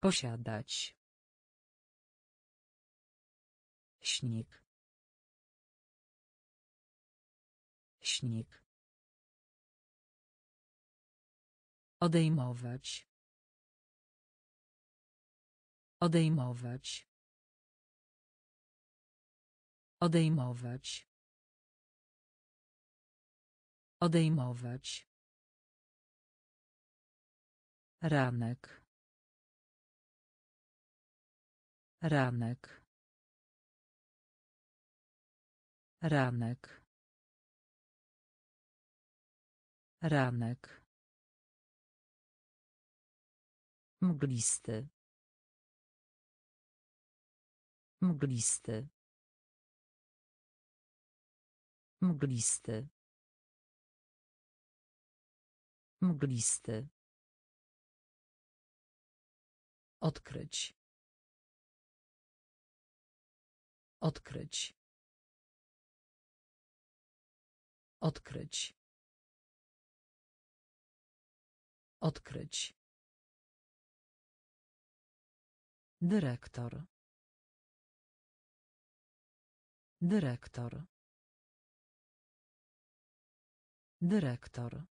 Posiadać. Śnik. Śnik. Odejmować. Odejmować. Odejmować. Odejmować. Ranek. Ranek. Ranek. Ranek. Mglisty. Mglisty. Mglisty. Mglisty. Odkryć. Odkryć. Odkryć. Odkryć. Dyrektor. Dyrektor. Dyrektor.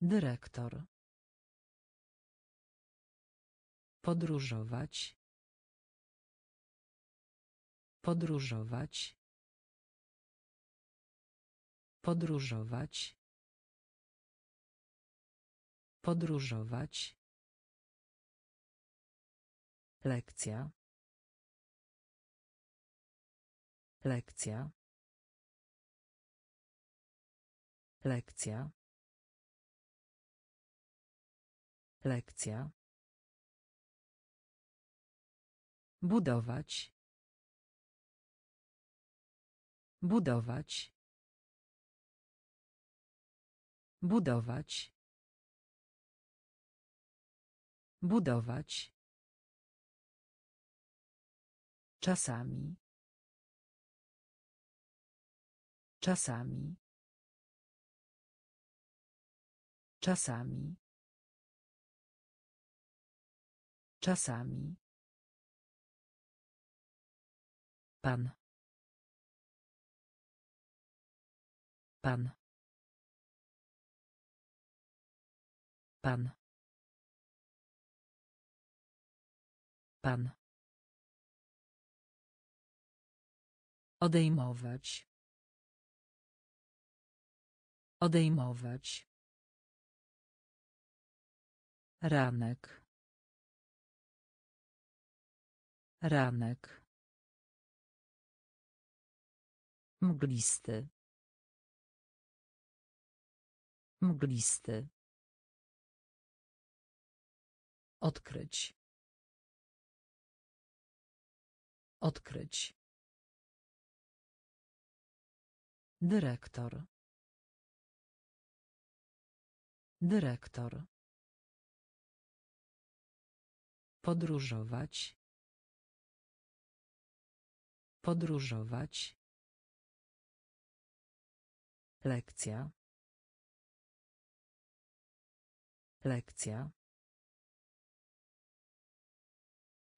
Dyrektor. Podróżować. Podróżować. Podróżować. Podróżować. Lekcja. Lekcja. Lekcja. Lekcja. Budować. Budować. Budować. Budować. Czasami. Czasami. Czasami. Czasami. Pan. Pan. Pan. Pan. Odejmować. Odejmować. Ranek. Ranek. Mglisty. Mglisty. Odkryć. Odkryć. Dyrektor. Dyrektor. Podróżować. Podróżować. Lekcja. Lekcja.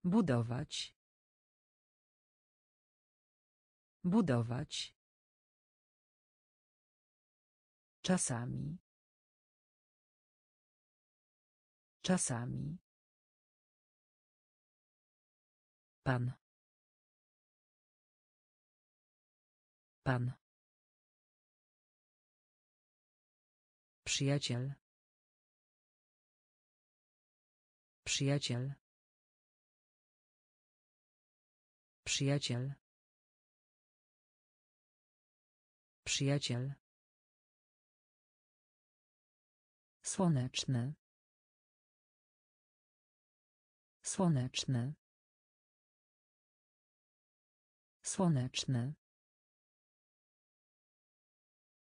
Budować. Budować. Czasami. Czasami. Pan. Pan. Przyjaciel. Przyjaciel. Przyjaciel. Przyjaciel. Słoneczny. Słoneczny. Słoneczny.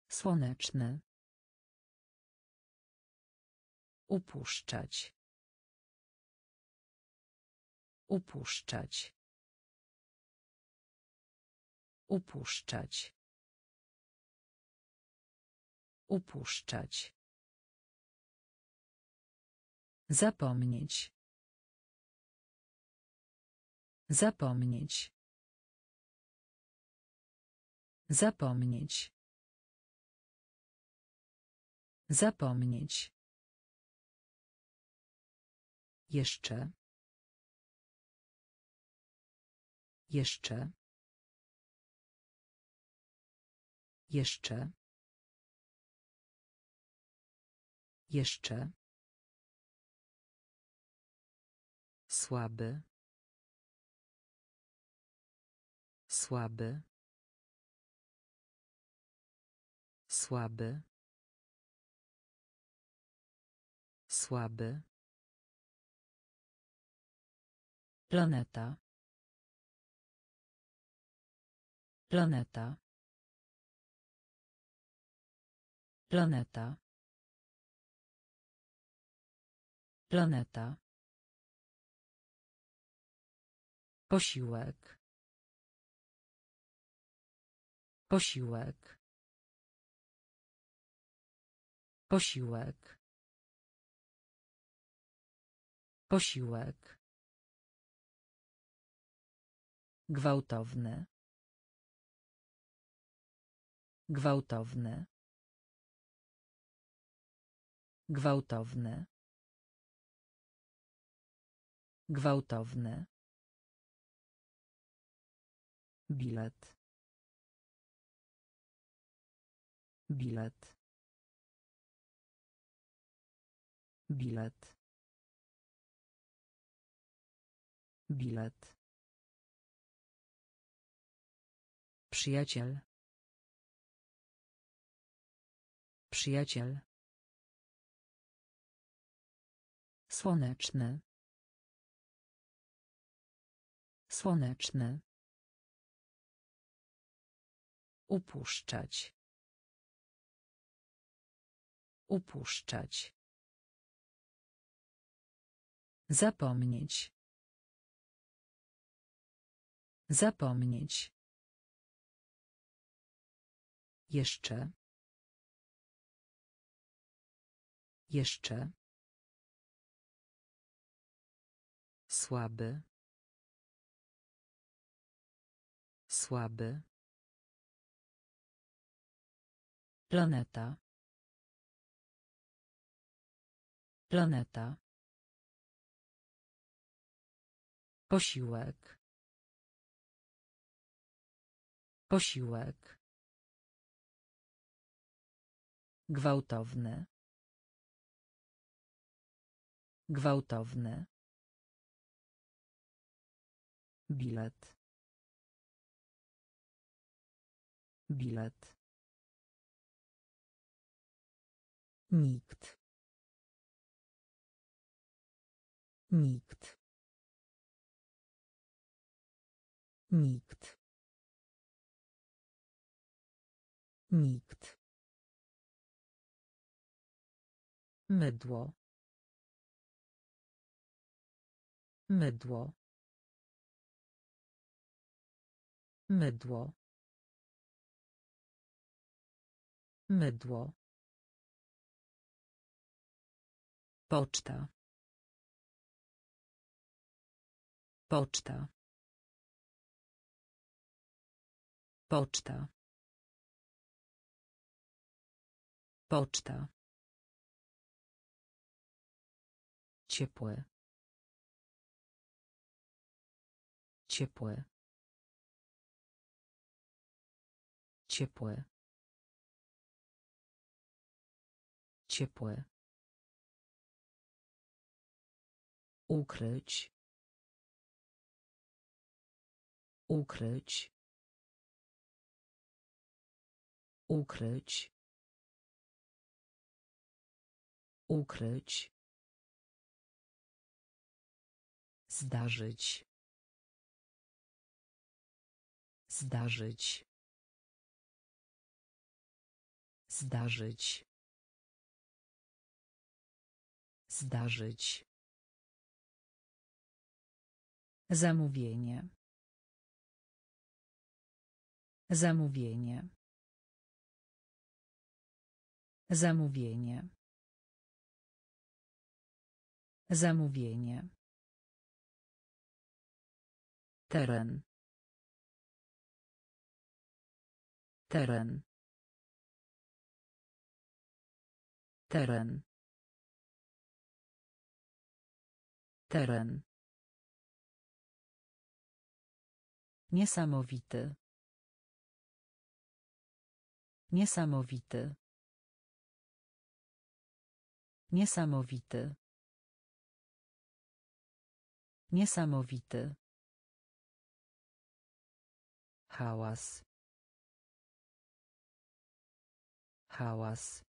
Słoneczny. Upuszczać. Upuszczać. Upuszczać. Upuszczać. Zapomnieć. Zapomnieć. Zapomnieć. Zapomnieć. Jeszcze. Jeszcze. Jeszcze. Jeszcze. Słaby. Słaby. Słaby. Słaby. Planeta. Planeta. Planeta. Planeta. Posiłek. Posiłek. Posiłek. Posiłek. Gwałtowny. Gwałtowny. Gwałtowny. Gwałtowny. Bilet. Bilet. Bilet. Bilet. Przyjaciel. Przyjaciel. Słoneczny. Słoneczny. Upuszczać. Upuszczać. Zapomnieć. Zapomnieć. Jeszcze. Jeszcze. Słaby. Słaby. Planeta. Planeta. Posiłek. Posiłek. Gwałtowny. Gwałtowny. Bilet. Bilet. Nikt. Nikt. Nikt. Nikt. Mydło. Mydło. Mydło. Mydło. Poczta. Poczta. Poczta. Poczta. Ciepłe. Ciepłe. Ciepłe. Ciepłe. Ukryć. Ukryć. Ukryć. Ukryć. Zdarzyć. Zdarzyć. Zdarzyć. Zdarzyć. Zamówienie. Zamówienie. Zamówienie. Zamówienie. Teren. Teren. Teren. Teren. Niesamowity. Niesamowity. Niesamowity. Niesamowity. Hałas. Hałas.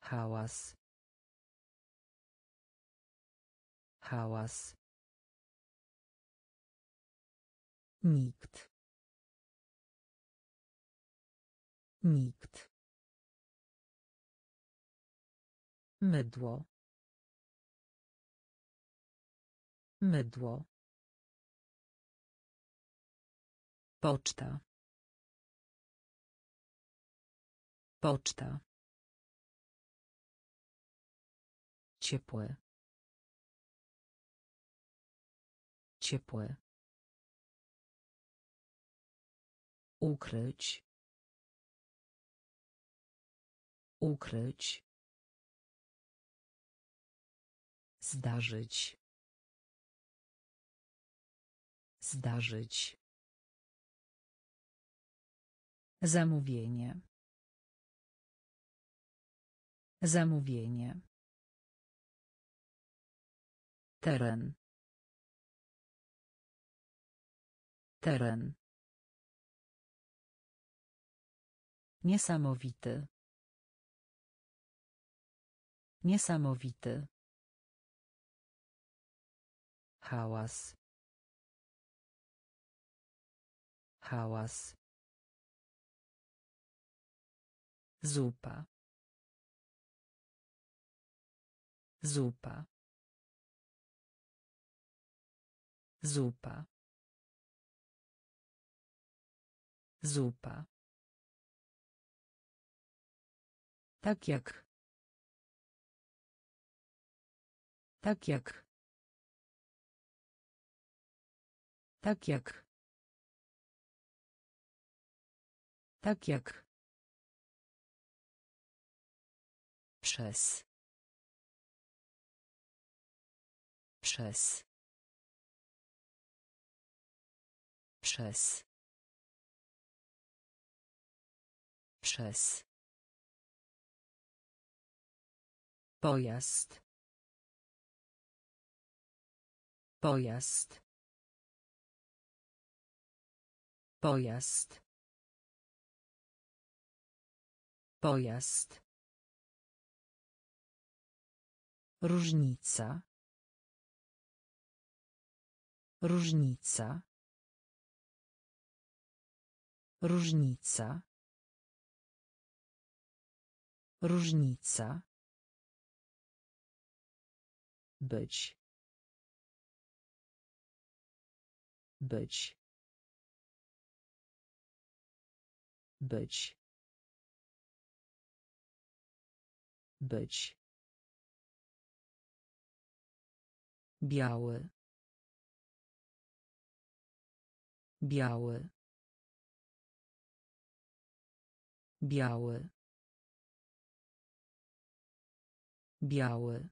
Hałas. Hałas. Nikt. Nikt. Mydło. Mydło. Poczta. Poczta. Ciepłe. Ciepłe. Ukryć. Ukryć. Zdarzyć. Zdarzyć. Zamówienie. Zamówienie. Teren. Teren. Niesamowity. Niesamowity. Hałas. Hałas. Zupa. Zupa. Zupa. Zupa. Tak jak. Tak jak. Tak jak. Tak jak. Przez. Przez. Przez. Przez. Pojazd. Pojazd. Pojazd. Pojazd. Różnica. Różnica. Różnica. Różnica. Być. Być. Być. Być. Biały. Biały. Biały. Biały.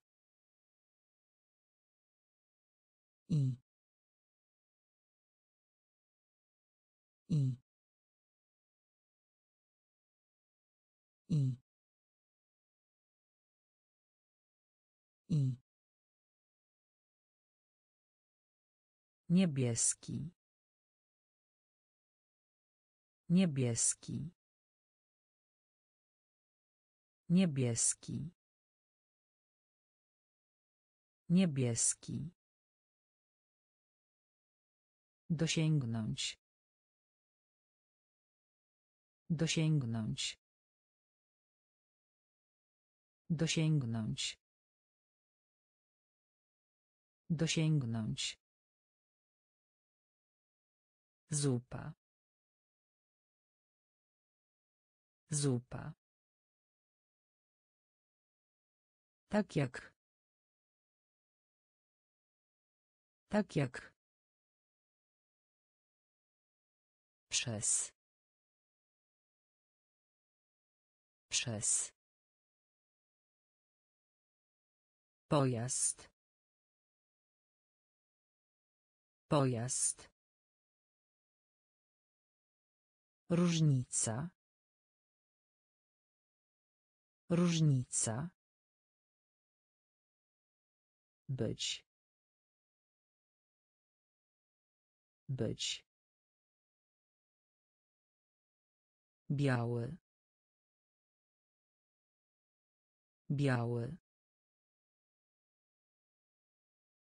I. I. I. I. Niebieski. Niebieski. Niebieski. Niebieski. Dosięgnąć. Dosięgnąć. Dosięgnąć. Dosięgnąć. Zupa. Zupa. Tak jak. Tak jak. Przez. Przez. Pojazd. Pojazd. Różnica. Różnica. Być. Być. Biały. Biały.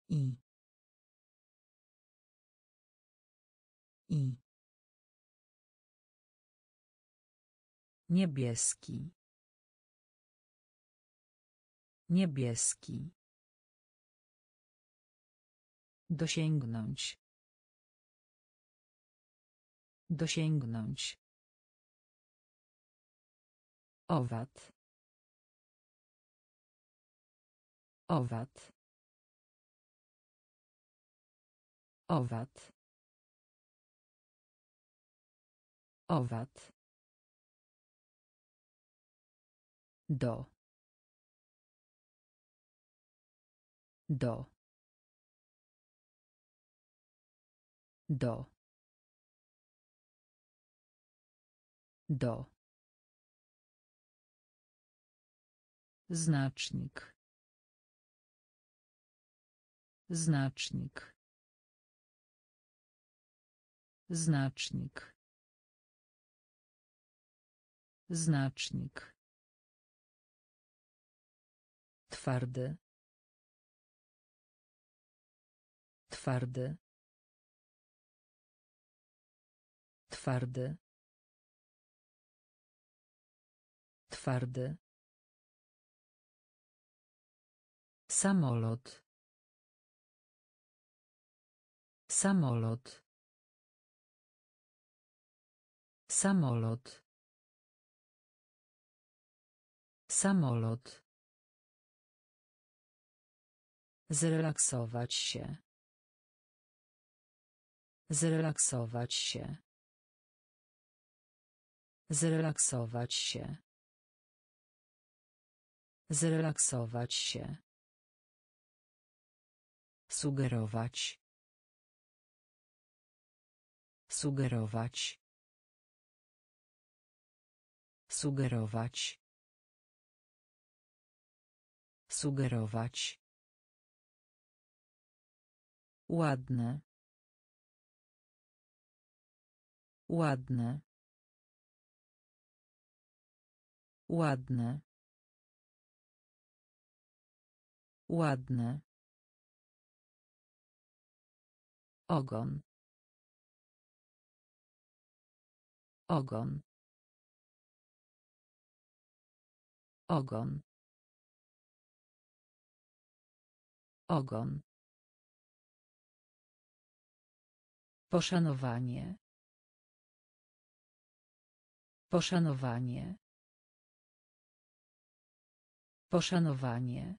I. I. Niebieski. Niebieski. Dosięgnąć. Dosięgnąć. Owad. Owad. Owad. Owad. Do. Do. Do. Do. Znacznik. Znacznik. Znacznik. Znacznik. Twardy. Twardy. Twardy. Twardy. Samolot. Samolot. Samolot. Samolot. Zrelaksować się. Zrelaksować się. Zrelaksować się. Zrelaksować się. Sugerować. Sugerować. Sugerować. Sugerować. Ładne. Ładne. Ładne. Ładne. Ogon. Ogon. Ogon. Ogon. Poszanowanie. Poszanowanie. Poszanowanie.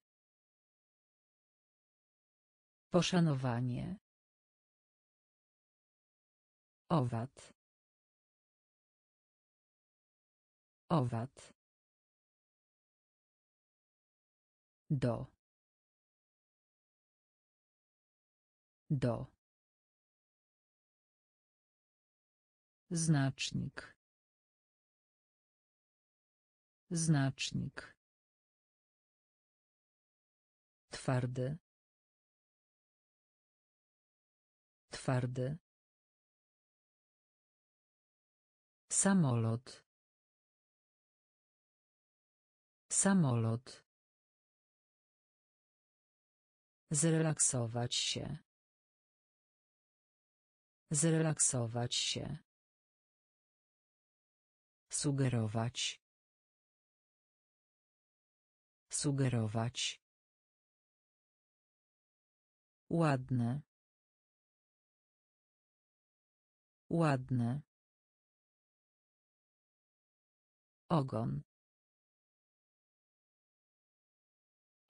Poszanowanie. Owad. Owad. Do. Do. Znacznik. Znacznik. Twardy. Twardy. Samolot. Samolot. Zrelaksować się. Zrelaksować się. Sugerować. Sugerować. Ładne. Ładne. Ogon.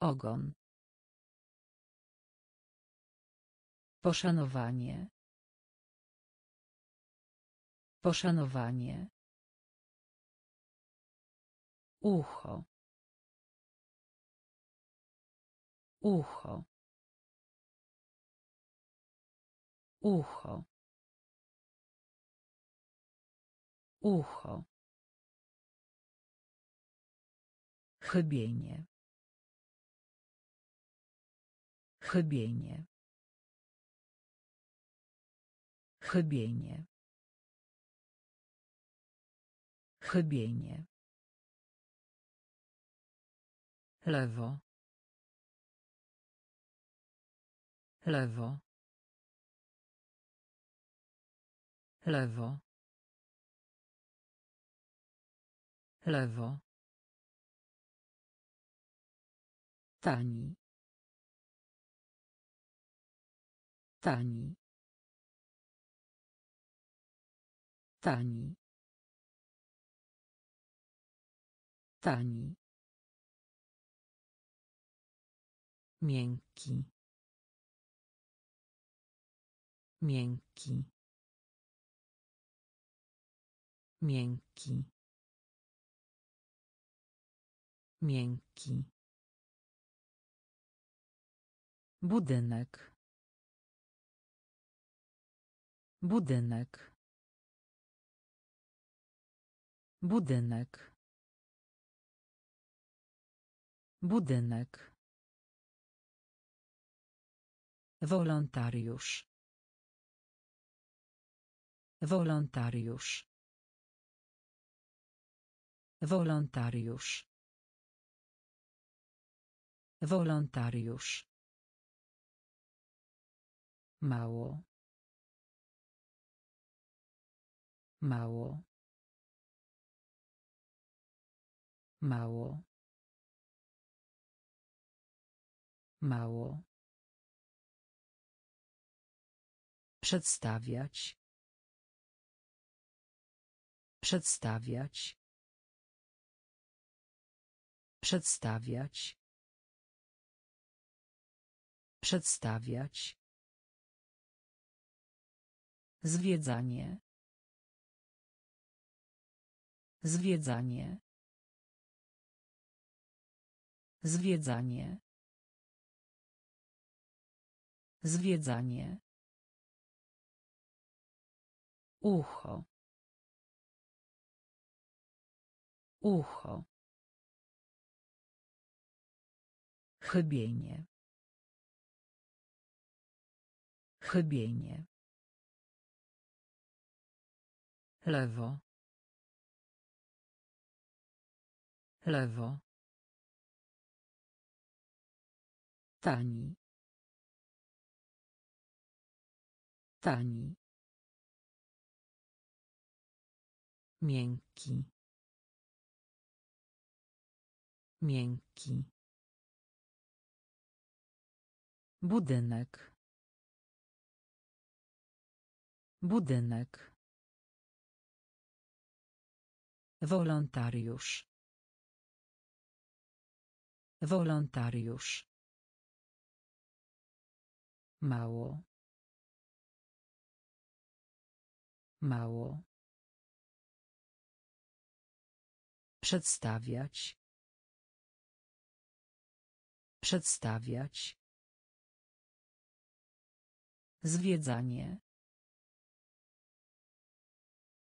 Ogon. Poszanowanie. Poszanowanie. Ucho. Ucho. Ucho. Ucho. Chybienie. Chybienie. Chybienie. Chybienie. Lewo. Lewo. Lewo. Lewo. Tani. Tani. Tani. Tani. Miękki. Miękki. Miękki. Miękki. Budynek. Budynek. Budynek. Budynek. Wolontariusz. Wolontariusz. Wolontariusz. Wolontariusz. Mało. Mało. Mało. Mało. Przedstawiać. Przedstawiać. Przedstawiać. Przedstawiać. Zwiedzanie. Zwiedzanie. Zwiedzanie. Zwiedzanie. Ucho. Ucho. Chybienie. Chybienie. Lewo. Lewo. Tani. Tani. Miękki. Miękki. Budynek. Budynek. Wolontariusz. Wolontariusz. Mało. Mało. Przedstawiać. Przedstawiać. Zwiedzanie.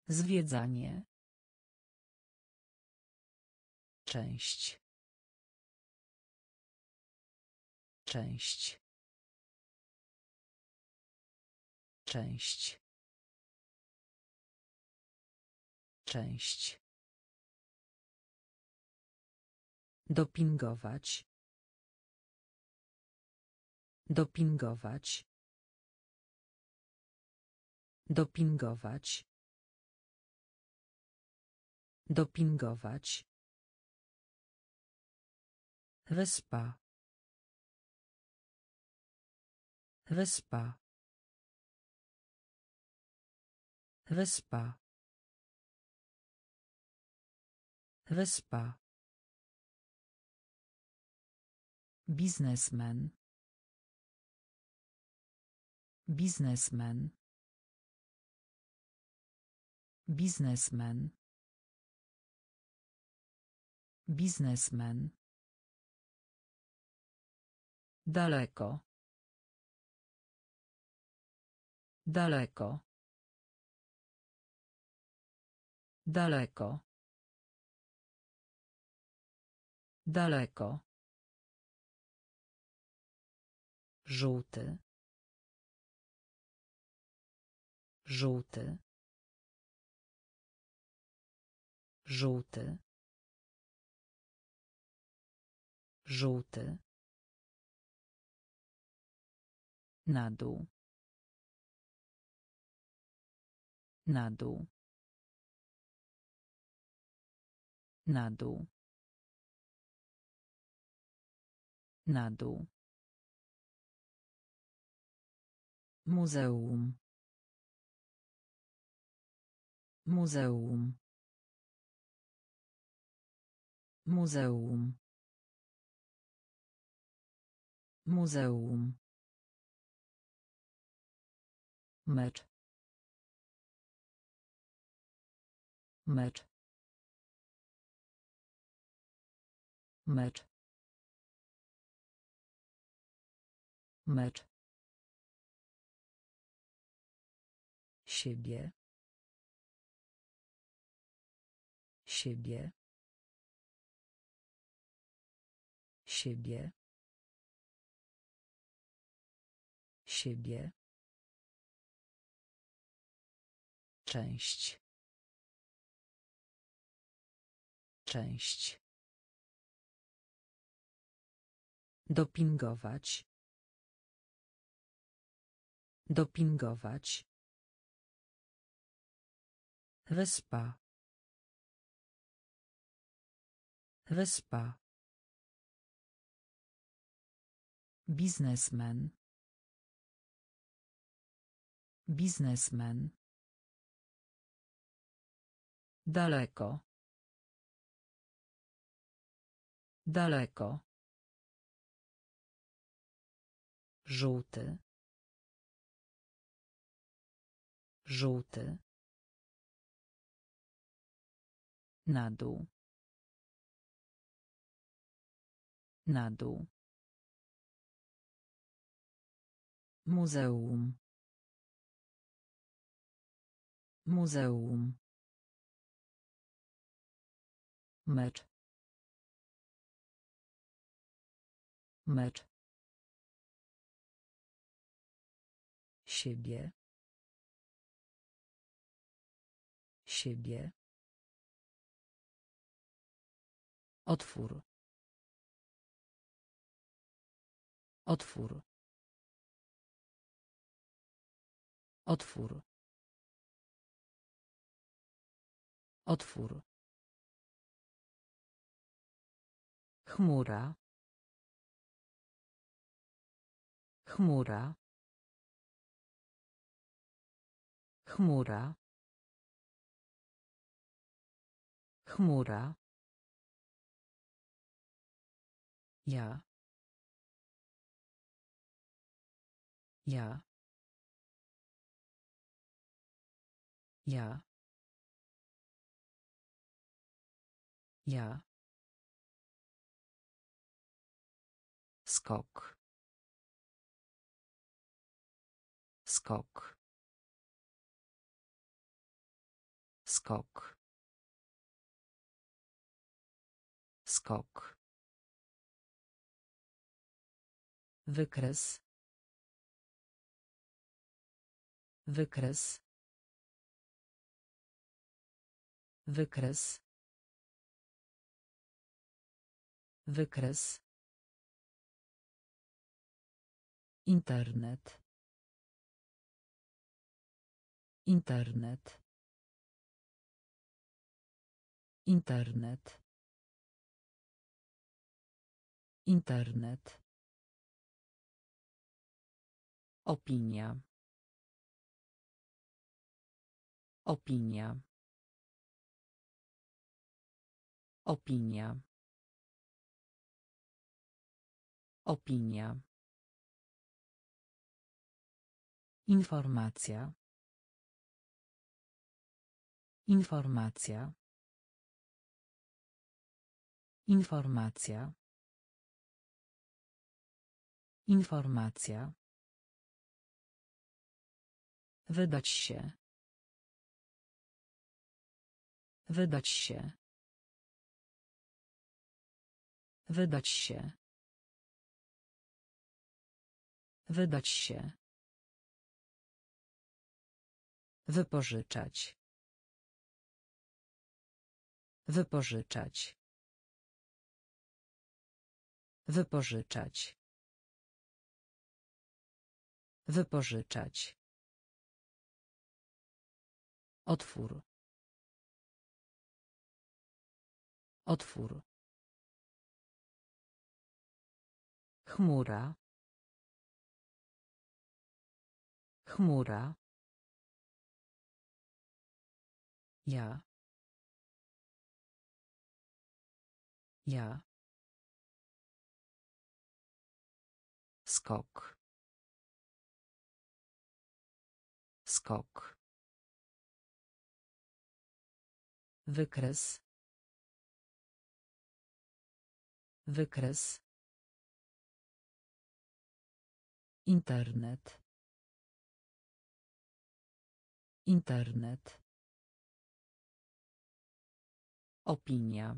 Zwiedzanie. Część. Część. Część. Część. Dopingować. Dopingować. Dopingować. Dopingować. Wyspa. Wyspa. Wyspa. Wyspa. Biznesmen. Biznesmen. Biznesmen. Biznesmen. Daleko. Daleko. Daleko. Daleko. Żółty. Żółty. Żółty. Żółty. Na dół. Na dół. Na dół. Na dół. Muzeum. Muzeum. Muzeum. Muzeum. Mecz. Mecz. Mecz. Mecz. Siebie. Siebie. Siebie. Siebie. Część. Część. Dopingować. Dopingować. Wyspa. Wyspa. Biznesmen. Biznesmen. Daleko. Daleko. Żółty. Żółty. Na dół. Na dół. Muzeum. Muzeum. Mecz. Mecz. Siebie. Siebie. Otwór. Otwór. Otwór. Otwór. Chmura. Chmura. Chmura. Chmura. Ja. Ja. Ja. Ja. Skok. Skok. Skok. skok wykres. Wykres. Wykres. Wykres. Internet. Internet. Internet. Internet opinia. Opinia. Opinia. Opinia. Informacja. Informacja. Informacja. Informacja wydać się. Wydać się. Wydać się. Wydać się. Wypożyczać. Wypożyczać. Wypożyczać. Wypożyczać otwór. Otwór. Chmura. Chmura. Ja. Ja. Skok. Skok wykres. Wykres. Internet. Internet. Opinia.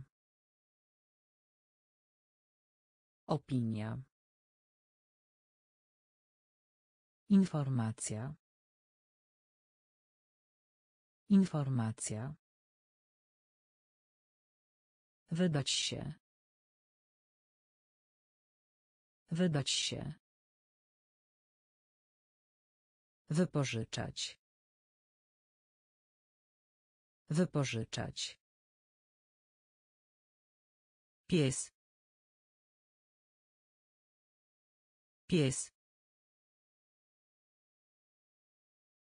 Opinia. Informacja. Informacja wydać się. Wydać się. Wypożyczać. Wypożyczać. Pies. Pies.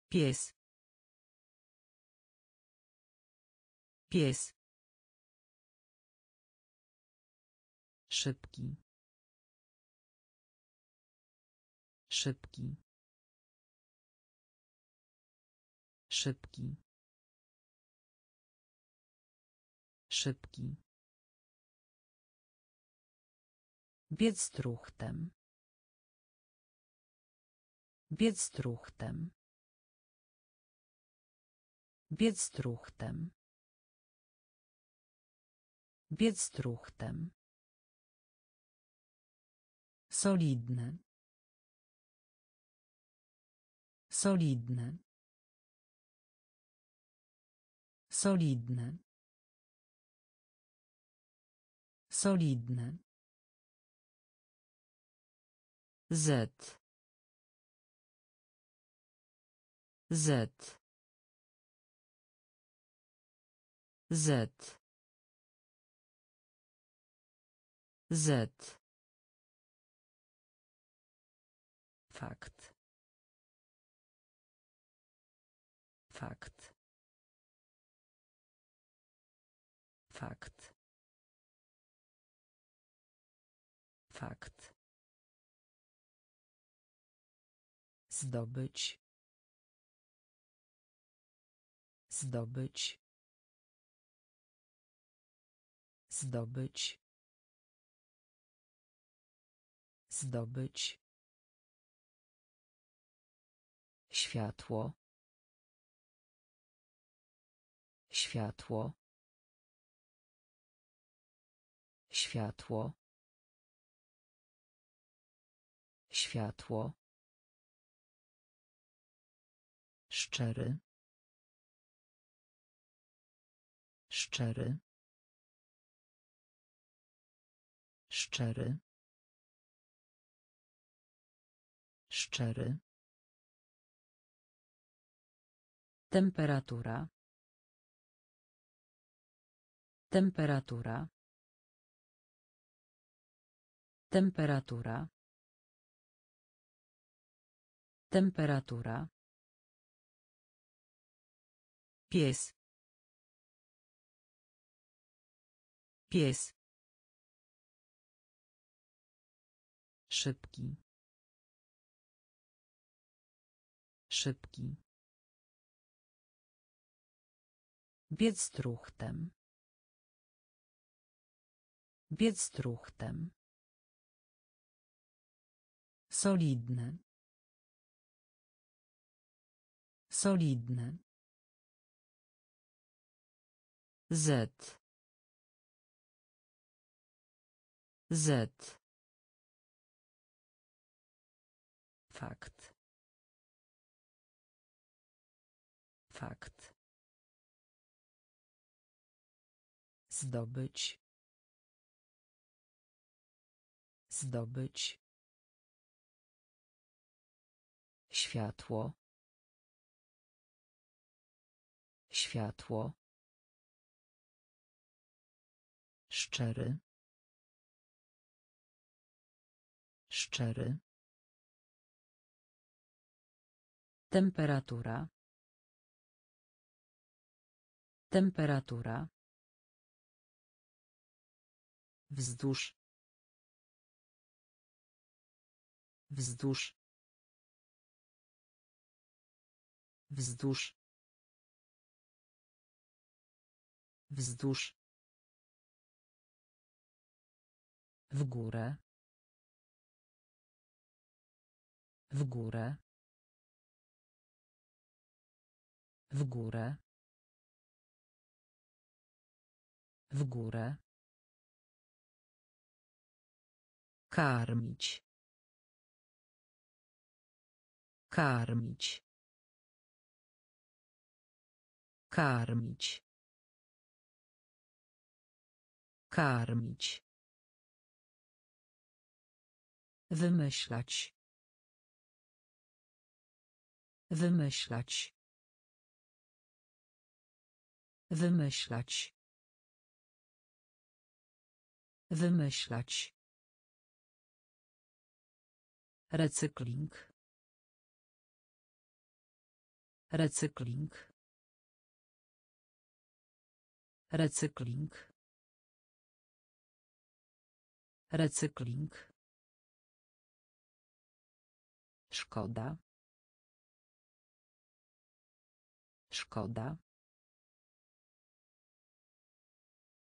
Pies. Pies szybki. Szybki. Szybki. Szybki. Biec truchtem. Biec truchtem. Biec truchtem. Biec truchtem Solidne. Solidne. Solidne. Solidne. Z. Z. Z. Z. Fakt. Fakt. Fakt. Fakt. Zdobyć. Zdobyć. Zdobyć. Zdobyć. Światło. Światło. Światło. Światło. Szczery. Szczery. Szczery. Szczery. Temperatura. Temperatura. Temperatura. Temperatura. Pies. Pies. Szybki. Szybki. Biec truchtem. Biec truchtem. Solidny. Solidny. Z. Z. Fakt. Fakt. Zdobyć. Zdobyć. Światło. Światło. Szczery. Szczery. Temperatura. Temperatura. Wzdłuż. Wzdłuż. Wzdłuż. Wzdłuż. W górę. W górę. W górę. W górę. Karmić. Karmić. Karmić. Karmić. Wymyślać. Wymyślać. Wymyślać. Wymyślać. Recykling. Recykling. Recykling. Recykling. Szkoda. Szkoda.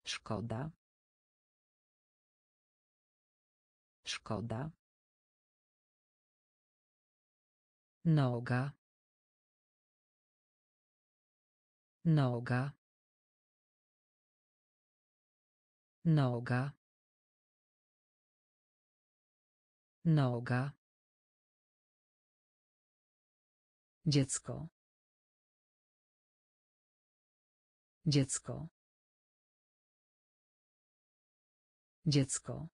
Szkoda. Szkoda. Noga. Noga. Noga. Noga. Dziecko. Dziecko. Dziecko.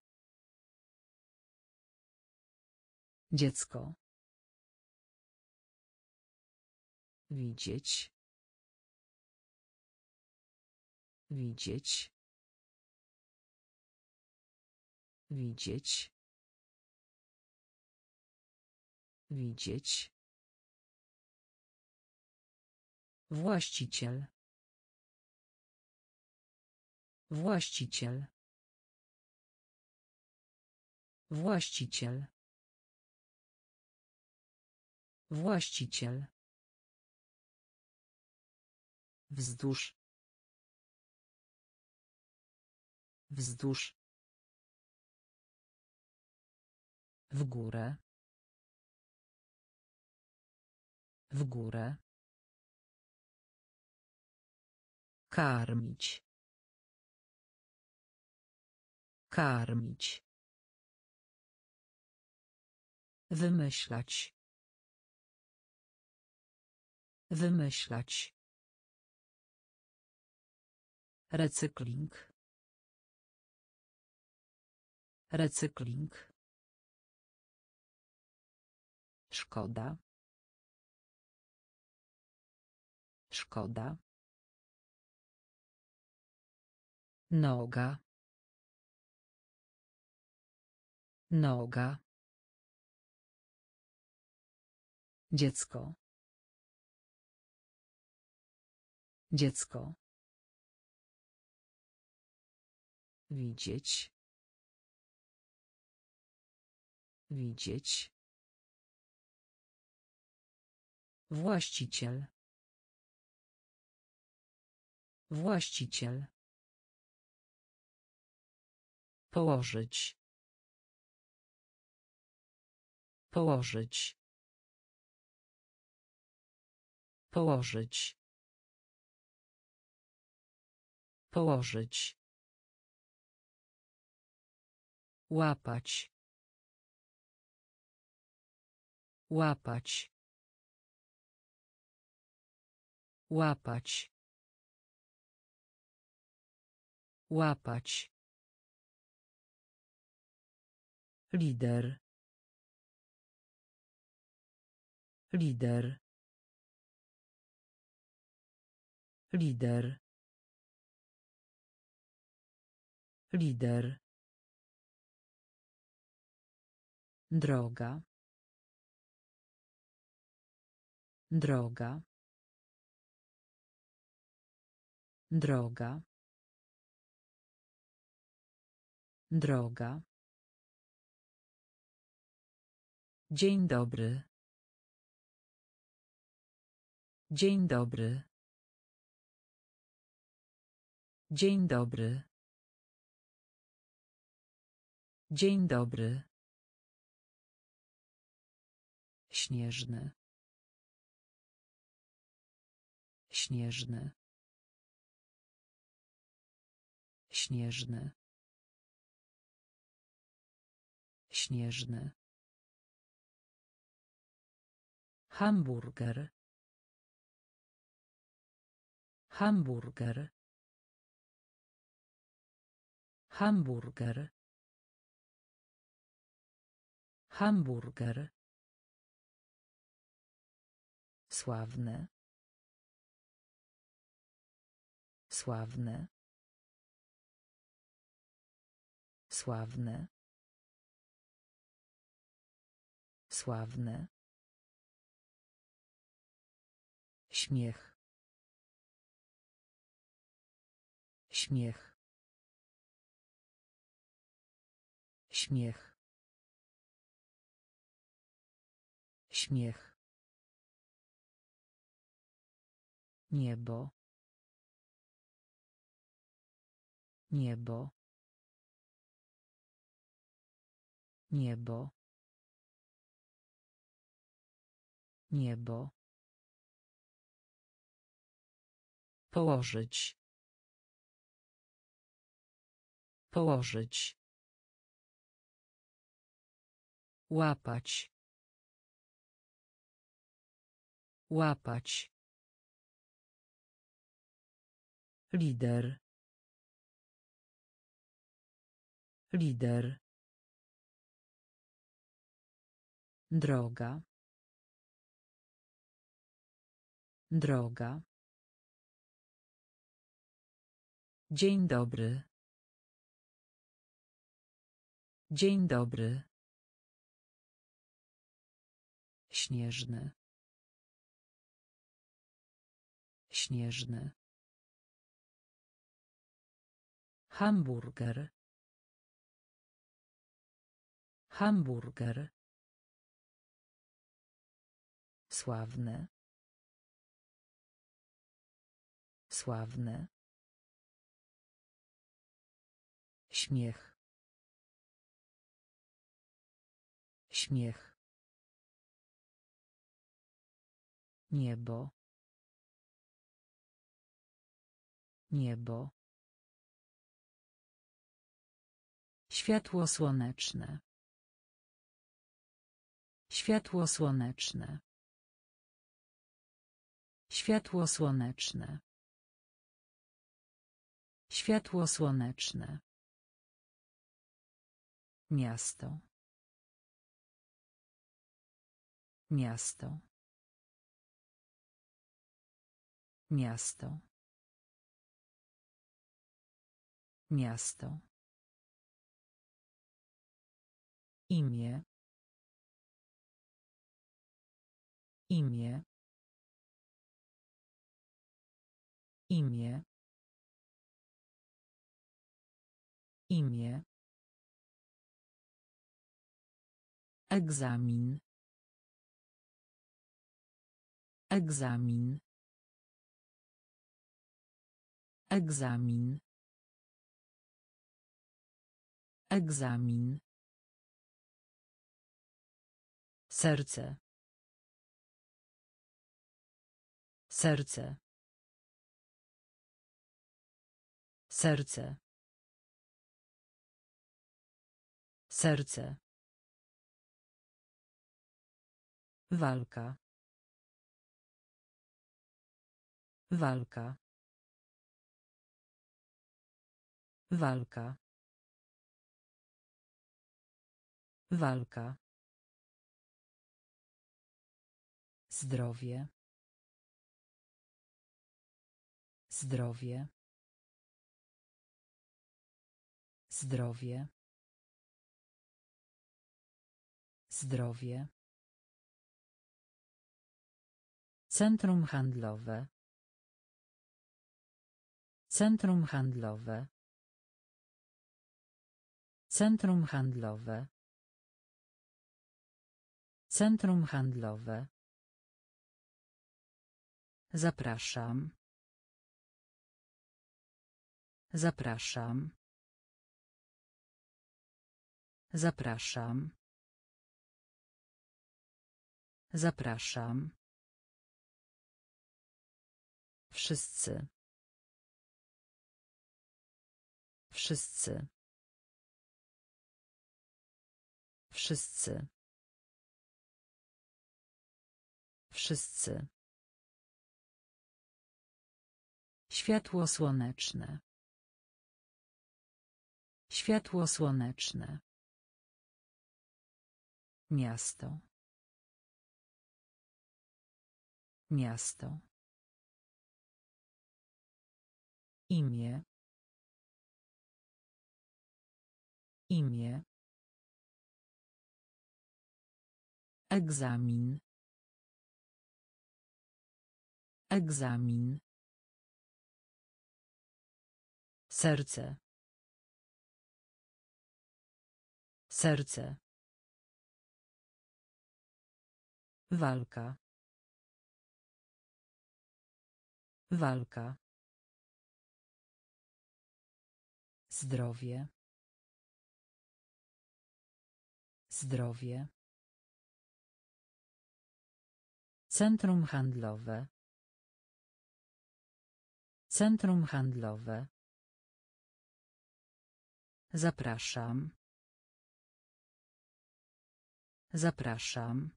Dziecko. Widzieć. Widzieć. Widzieć. Widzieć. Właściciel. Właściciel. Właściciel. Właściciel. Wzdłuż. Wzdłuż. W górę. W górę. Karmić. Karmić. Wymyślać. Wymyślać. Recykling. Recykling. Szkoda. Szkoda. Noga. Noga. Dziecko. Dziecko. Widzieć. Widzieć. Właściciel. Właściciel. Położyć. Położyć. Położyć. Położyć. Łapać. Łapać. Łapać. Łapać. Lider. Lider. Lider. Lider. Droga. Droga. Droga. Droga. Dzień dobry. Dzień dobry. Dzień dobry. Dzień dobry. Śnieżny. Śnieżny. Śnieżny. Śnieżny. Hamburger. Hamburger. Hamburger. Hamburger. Sławne. Sławne. Sławne. Sławne. Śmiech. Śmiech. Śmiech. Śmiech. Niebo. Niebo. Niebo. Niebo. Położyć. Położyć. Łapać. Łapać. Lider. Lider. Droga. Droga. Dzień dobry. Dzień dobry. Śnieżny. Śnieżny. Hamburger. Hamburger. Sławne. Sławne. Śmiech. Śmiech. Niebo. Niebo. Światło słoneczne. Światło słoneczne. Światło słoneczne. Światło słoneczne. Miasto. Miasto. Miasto. Miasto. Imię. Imię. Imię. Imię. Egzamin. Egzamin. Egzamin. Egzamin. Serce. Serce. Serce. Serce. Walka. Walka. Walka. Walka. Zdrowie. Zdrowie. Zdrowie. Zdrowie. Centrum handlowe. Centrum handlowe. Centrum handlowe. Centrum handlowe. Zapraszam. Zapraszam. Zapraszam. Zapraszam. Wszyscy. Wszyscy. Wszyscy. Wszyscy. Światło słoneczne. Światło słoneczne. Miasto. Miasto. Imię. Imię. Egzamin. Egzamin. Serce. Serce. Walka. Walka. Zdrowie. Zdrowie. Centrum handlowe. Centrum handlowe. Zapraszam. Zapraszam.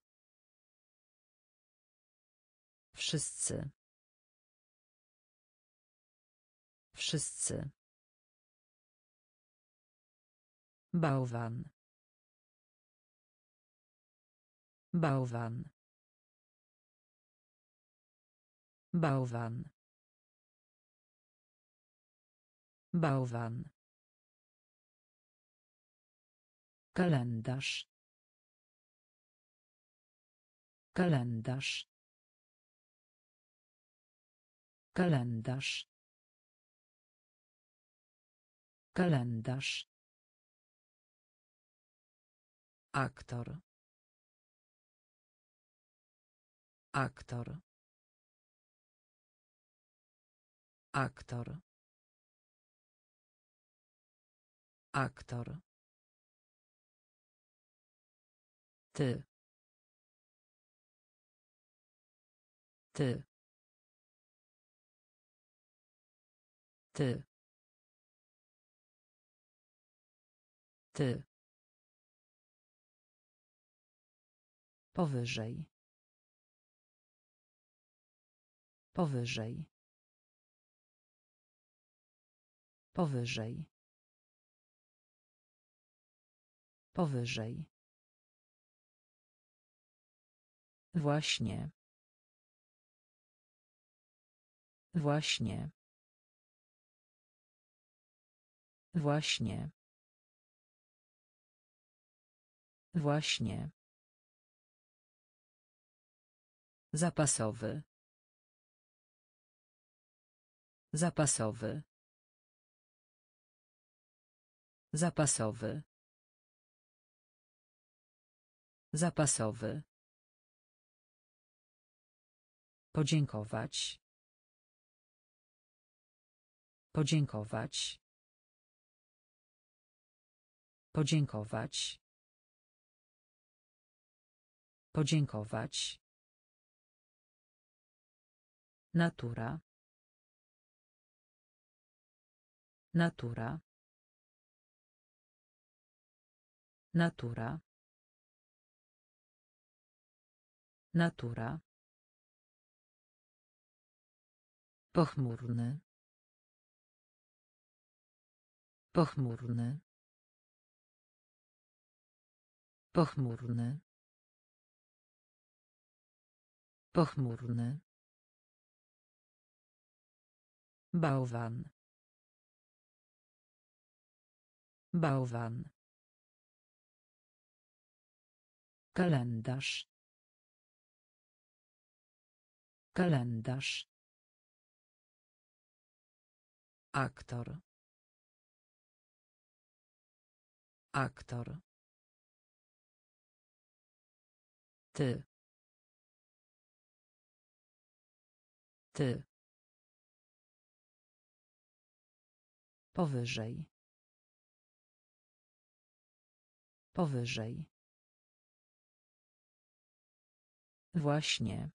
Wszyscy. Wszyscy. Bałwan. Bałwan. Bałwan. Bałwan. Kalendarz. Kalendarz. Kalendarz. Kalendarz. Aktor. Aktor. Aktor. Aktor. Ty. Ty. Ty. Ty. Powyżej. Powyżej. Powyżej. Powyżej. Właśnie. Właśnie. Właśnie. Właśnie. Zapasowy. Zapasowy. Zapasowy. Zapasowy. Podziękować. Podziękować. Podziękować. Podziękować. Natura. Natura. Natura. Natura. Pochmurny. Pochmurny. Pochmurny. Pochmurny. Bałwan. Bałwan. Kalendarz. Kalendarz. Aktor. Aktor. Ty. Ty. Powyżej. Powyżej. Właśnie.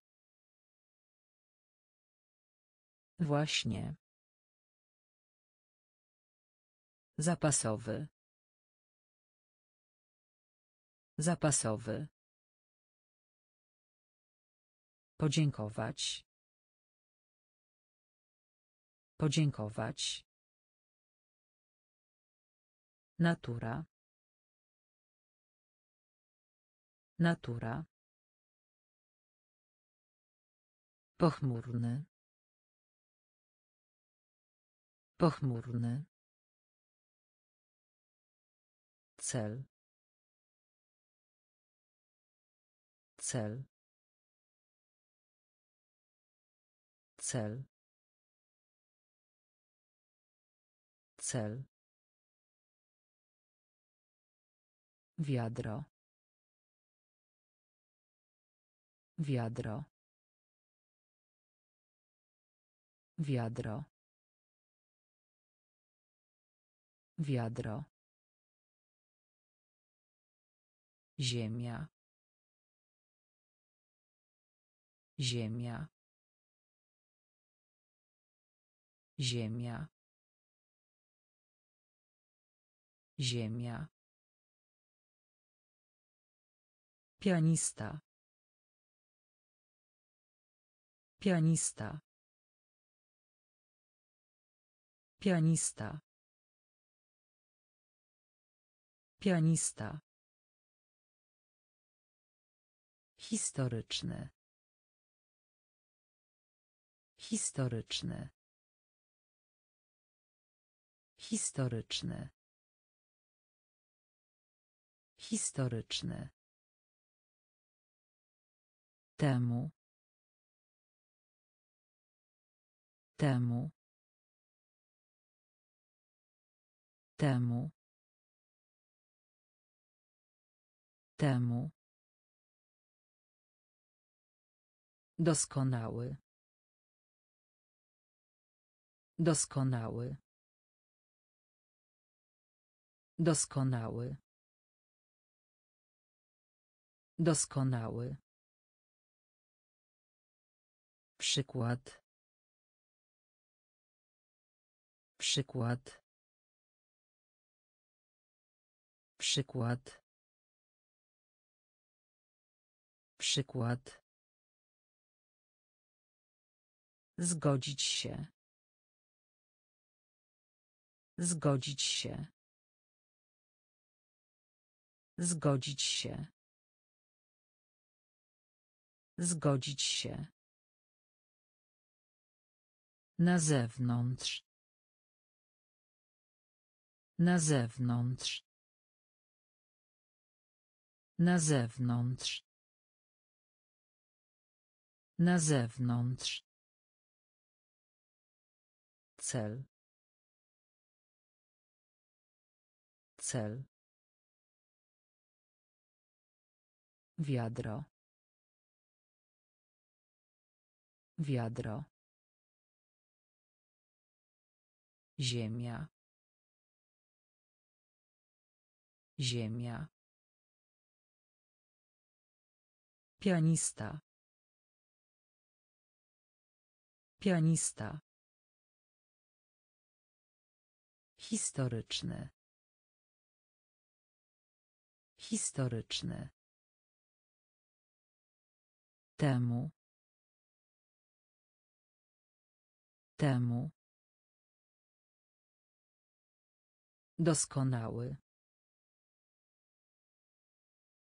Właśnie. Zapasowy. Zapasowy. Podziękować. Podziękować. Natura. Natura. Pochmurny. Pochmurny. Cel. Cel. Cel. Cel. Wiadro. Wiadro. Wiadro. Wiadro. Ziemia. Ziemia. Ziemia. Ziemia. Pianista. Pianista. Pianista. Pianista. Historyczny. Historyczny. Historyczny. Historyczny. Temu. Temu. Temu. Temu. Doskonały. Doskonały. Doskonały. Doskonały. Przykład. Przykład. Przykład. Przykład. Zgodzić się. Zgodzić się. Zgodzić się. Zgodzić się. Na zewnątrz. Na zewnątrz. Na zewnątrz. Na zewnątrz. Cel. Cel. Wiadro. Wiadro. Ziemia. Ziemia. Pianista. Pianista. Historyczny. Historyczny. Temu. Temu. Doskonały.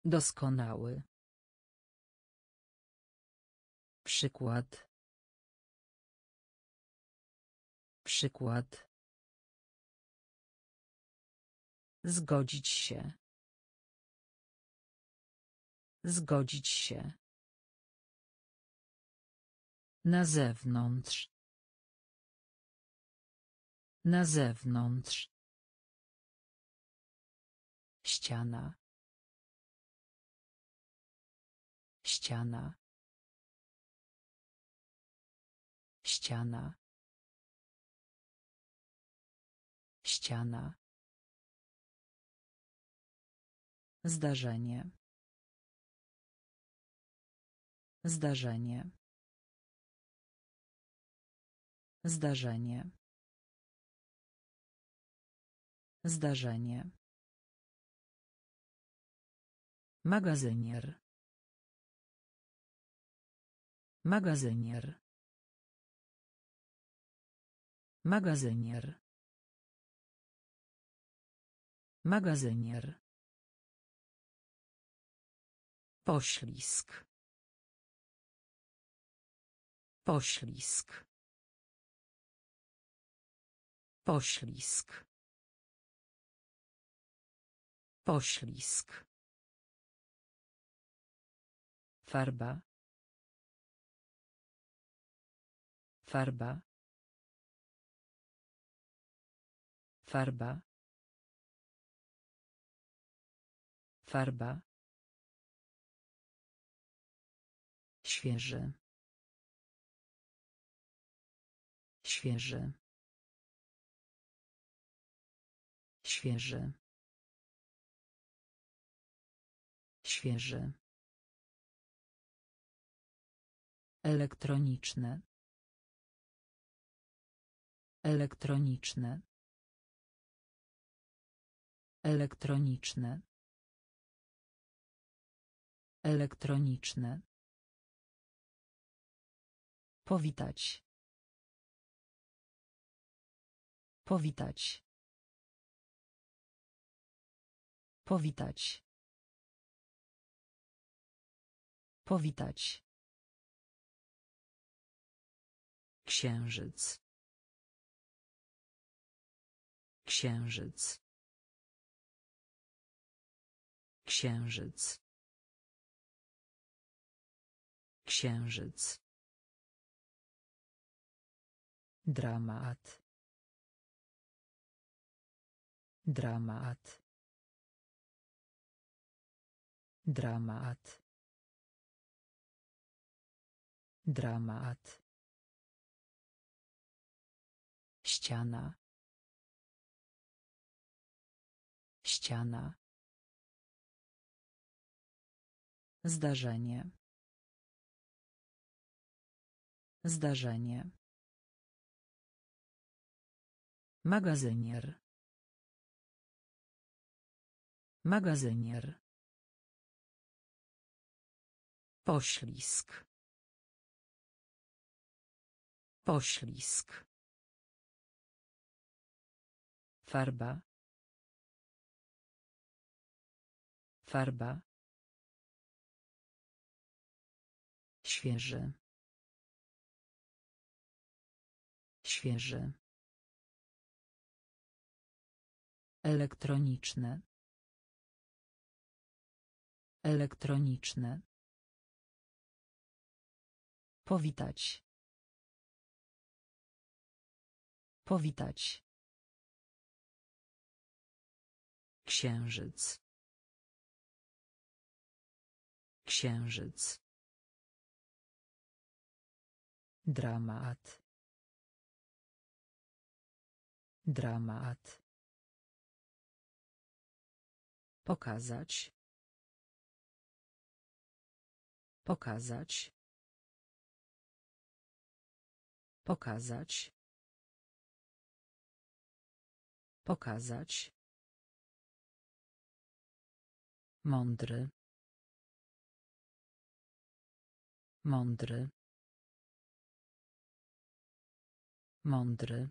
Doskonały. Przykład. Przykład. Zgodzić się. Zgodzić się. Na zewnątrz. Na zewnątrz. Ściana. Ściana. Ściana. Ściana. Zdarzenie. Zdarzenie. Zdarzenie. Zdarzenie. Magazynier. Magazynier. Magazynier. Magazynier. Poślizg. Poślizg. Poślizg. Poślizg. Farba. Farba. Farba. Farba. Świeży. Świeży. Świeży. Świeży. Elektroniczne. Elektroniczne. Elektroniczne. Elektroniczne. Powitać. Powitać. Powitać. Powitać. Księżyc. Księżyc. Księżyc. Księżyc. Dramat. Dramat. Dramat. Dramat. Ściana. Ściana. Zdarzenie. Zdarzenie. Magazynier. Magazynier. Poślizg. Poślizg. Farba. Farba. Świeży. Świeży. Elektroniczne. Elektroniczne. Powitać. Powitać. Księżyc. Księżyc. Dramat. Dramat. Pokazać. Pokazać. Pokazać. Pokazać. Mądry. Mądry. Mądry.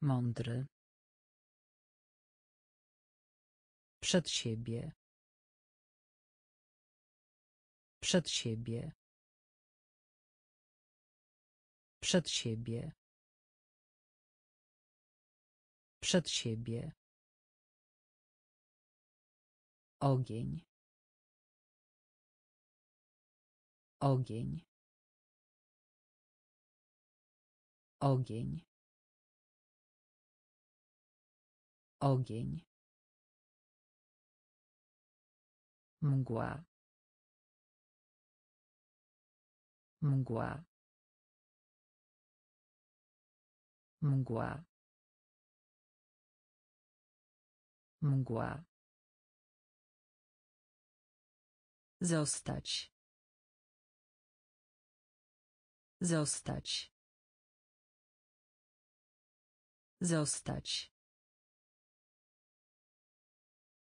Mądry. Przed siebie. Przed siebie. Przed siebie. Przed siebie. Ogień. Ogień. Ogień. Ogień. Mgła. Mgła. Mgła. Mgła. Zostać. Zostać. Zostać.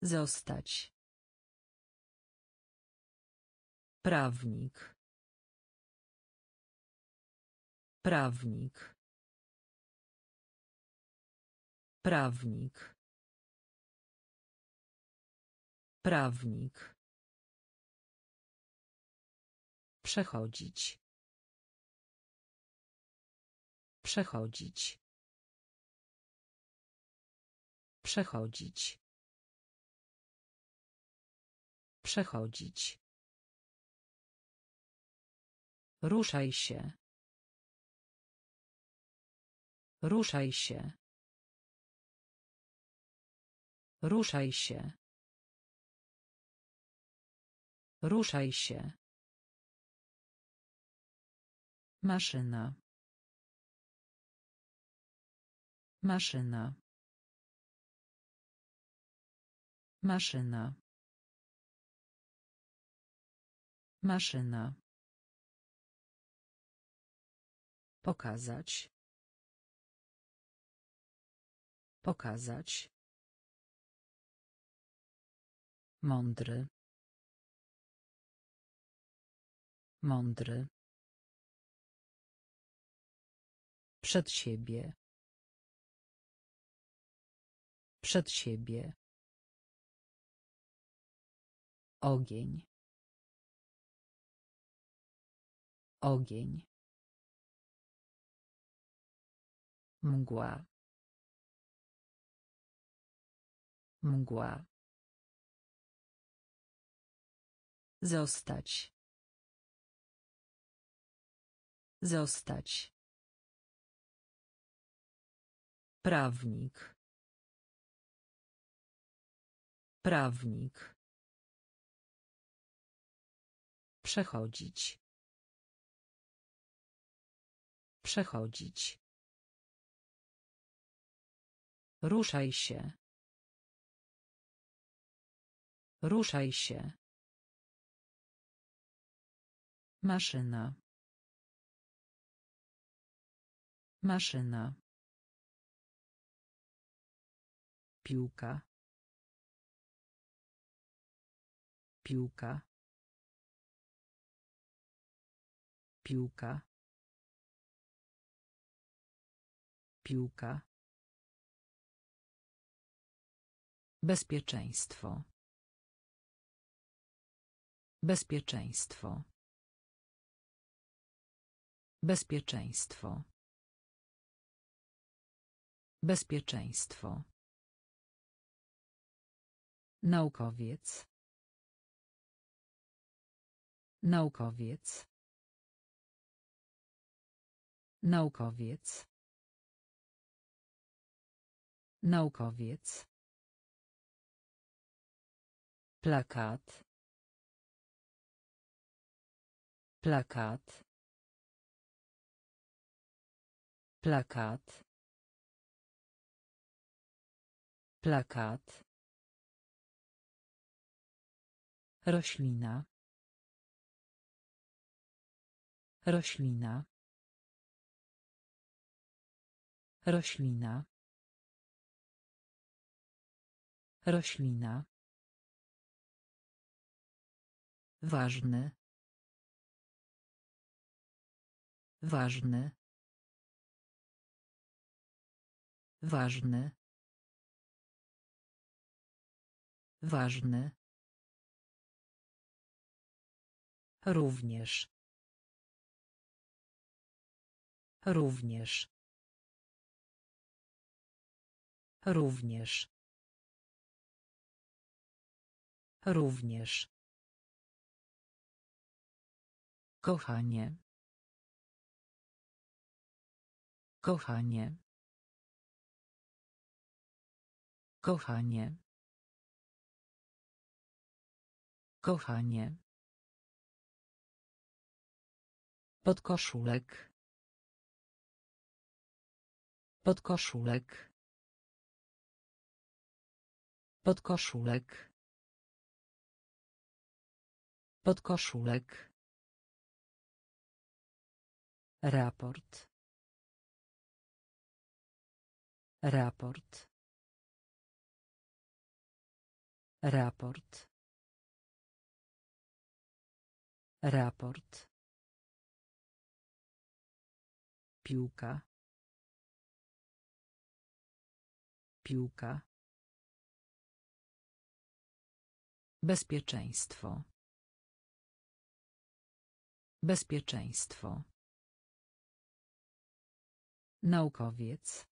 Zostać. Prawnik. Prawnik. Prawnik. Prawnik. Przechodzić. Przechodzić. Przechodzić. Przechodzić. Ruszaj się. Ruszaj się. Ruszaj się. Ruszaj się. Maszyna. Maszyna. Maszyna. Maszyna. Pokazać. Pokazać. Mądry. Mądry. Przed siebie. Przed siebie. Ogień. Ogień. Mgła. Mgła. Zostać. Zostać. Prawnik. Prawnik. Przechodzić. Przechodzić. Ruszaj się. Ruszaj się. Maszyna. Maszyna. Piłka. Piłka. Piłka. Piłka. Bezpieczeństwo. Bezpieczeństwo. Bezpieczeństwo. Bezpieczeństwo. Naukowiec. Naukowiec. Naukowiec. Naukowiec. Plakat. Plakat. Plakat. Plakat. Roślina. Roślina. Roślina. Roślina. Ważny. Ważny. Ważny. Ważny. Również. Również. Również. Również. Kochanie. Kochanie. Kochanie. Kochanie. Podkoszulek. Podkoszulek. Podkoszulek. Podkoszulek. Raport. Raport. Raport. Raport. Piłka. Piłka. Bezpieczeństwo. Bezpieczeństwo. Naukowiec.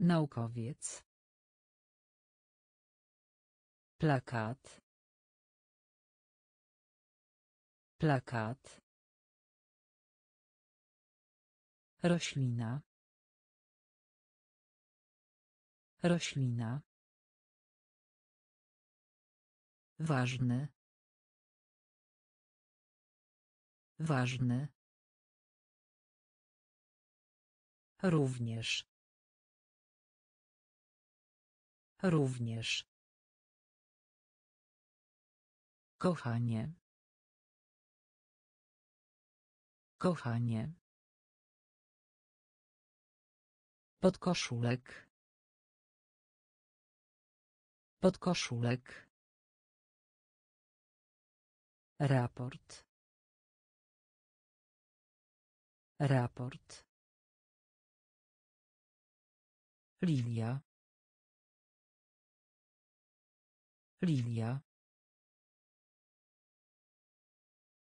Naukowiec. Plakat. Plakat. Roślina. Roślina. Ważny. Ważny. Również. Również. Kochanie. Kochanie. Podkoszulek. Podkoszulek. Raport. Raport. Lilia. Lilia.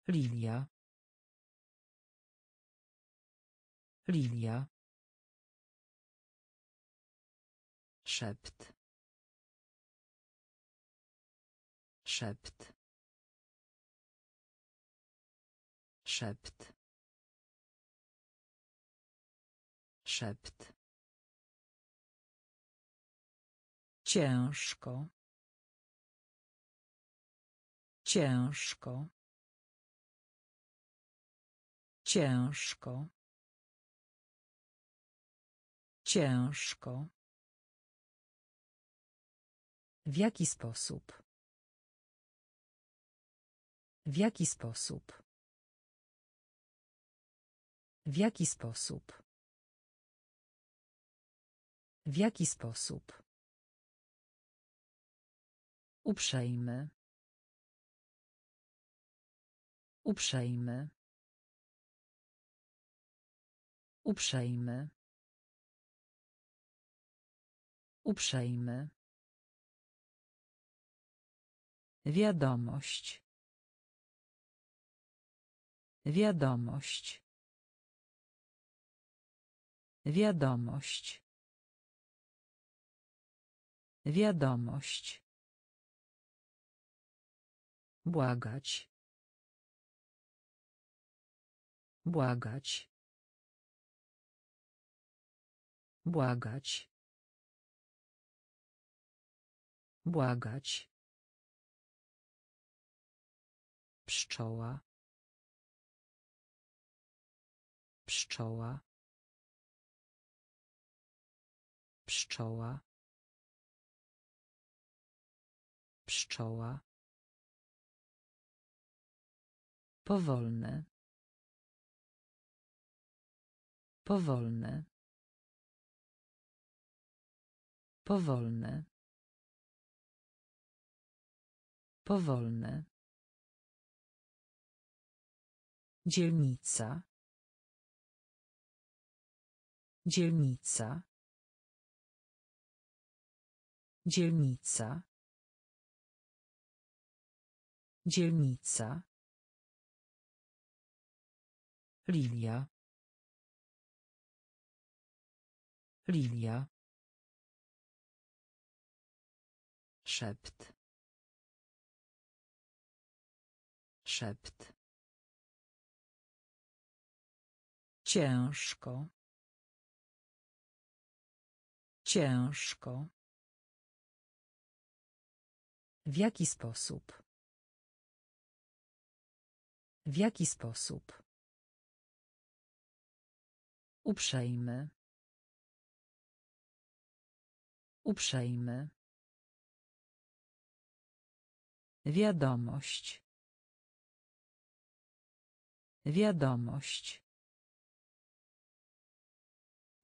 Lilia. Lilia. Szept. Szept. Szept. Szept. Ciężko. Ciężko. Ciężko. Ciężko. W jaki sposób? W jaki sposób? W jaki sposób? W jaki sposób? Uprzejmy. Uprzejmy. Uprzejmy. Uprzejmy. Wiadomość. Wiadomość. Wiadomość. Wiadomość. Błagać. Błagać. Błagać. Błagać. Pszczoła. Pszczoła. Pszczoła. Pszczoła. Powolne. Powolne. Powolne. Powolne. Dzielnica. Dzielnica. Dzielnica. Dzielnica. Lilia. Lilia. Szept. Szept. Ciężko. Ciężko. W jaki sposób? W jaki sposób? Uprzejmy. Uprzejmy. Wiadomość. Wiadomość.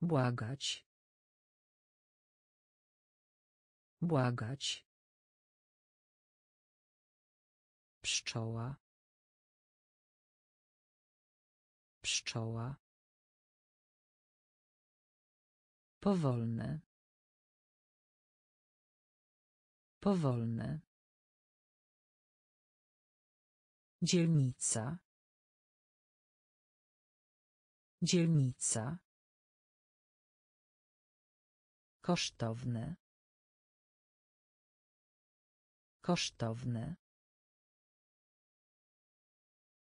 Błagać. Błagać. Pszczoła. Pszczoła. Powolne. Powolne. Dzielnica. Dzielnica. Kosztowne. Kosztowne.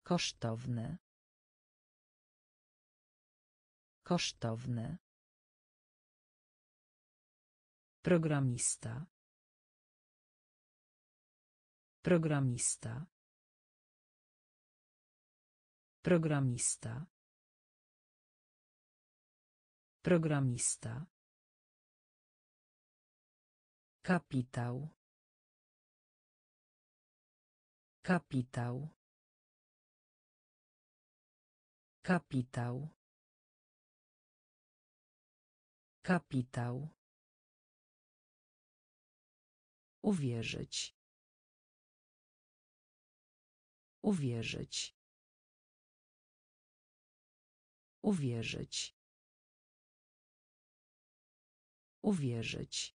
Kosztowne. Kosztowne. Programista. Programista. Programista. Programista. Kapitał. Kapitał. Kapitał. Kapitał. Uwierzyć. Uwierzyć. Uwierzyć. Uwierzyć.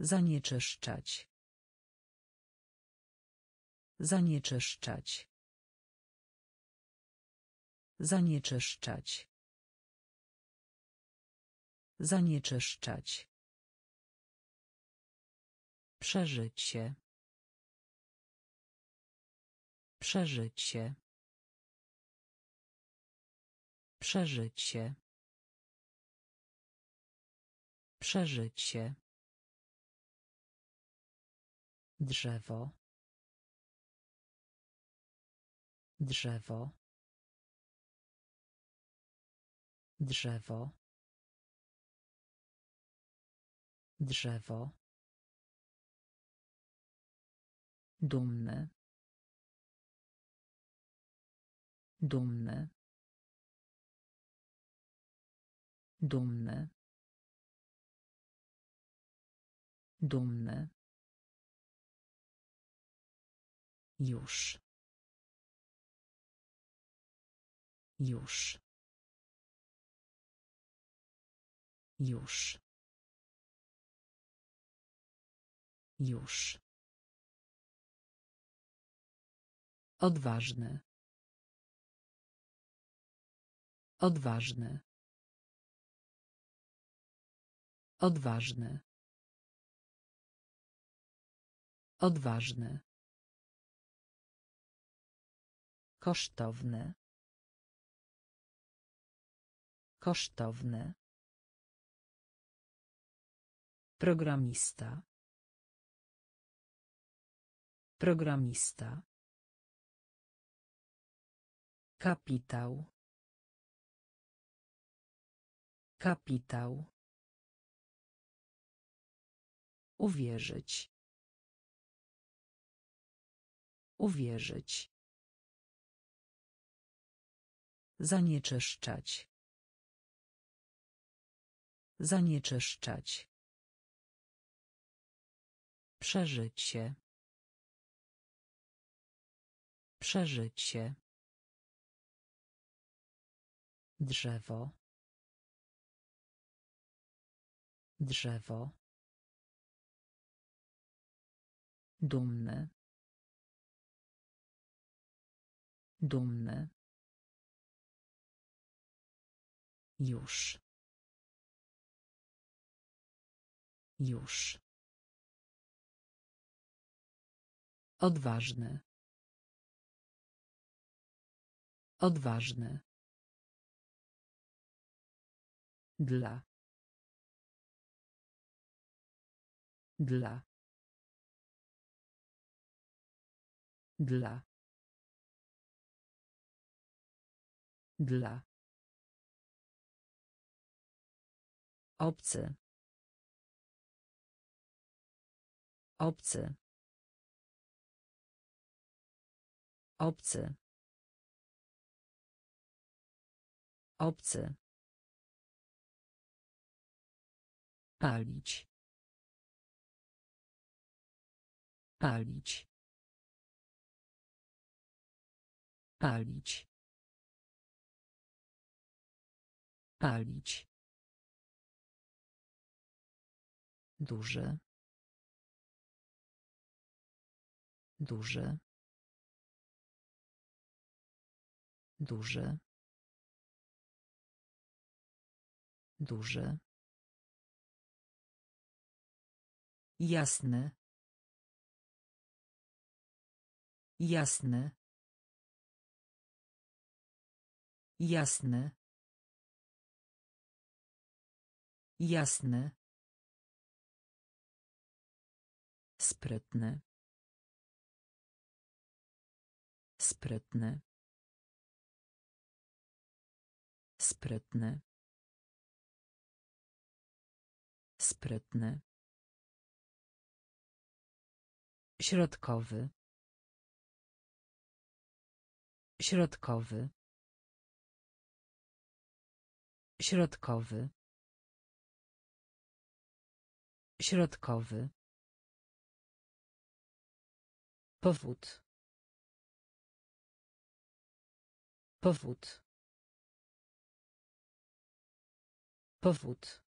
Zanieczyszczać. Zanieczyszczać. Zanieczyszczać. Zanieczyszczać. Przeżycie. Przeżycie. Przeżycie. Przeżycie. Drzewo. Drzewo. Drzewo. Drzewo. Dumny. Dumny. Dumny. Dumny. Już. Już. Już. Już. Odważny. Odważny. Odważny. Odważny. Kosztowny. Kosztowny. Programista. Programista. Kapitał. Kapitał. Uwierzyć. Uwierzyć. Zanieczyszczać. Zanieczyszczać. Przeżycie. Przeżycie. Drzewo. Drzewo. Dumny. Dumny. Już. Już. Odważny. Odważny. Dla. Dla. Dla. Dla. Obcy. Obcy. Obcy. Obcy. Palić. Palić. Palić. Palić. Jasny. Jasny. Jasny. Jasny. Sprytny. Sprytny. Sprytny. Sprytny. Środkowy. Środkowy. Środkowy. Środkowy. Powód. Powód. Powód.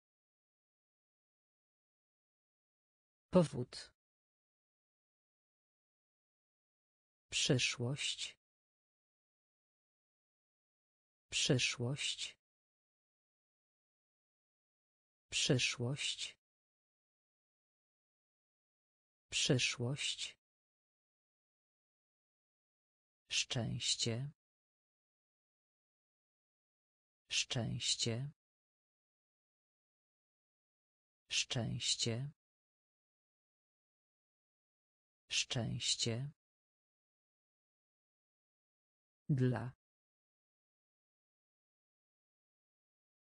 Powód. Przyszłość. Przyszłość. Przyszłość. Przyszłość. Szczęście. Szczęście. Szczęście. Szczęście. Dla.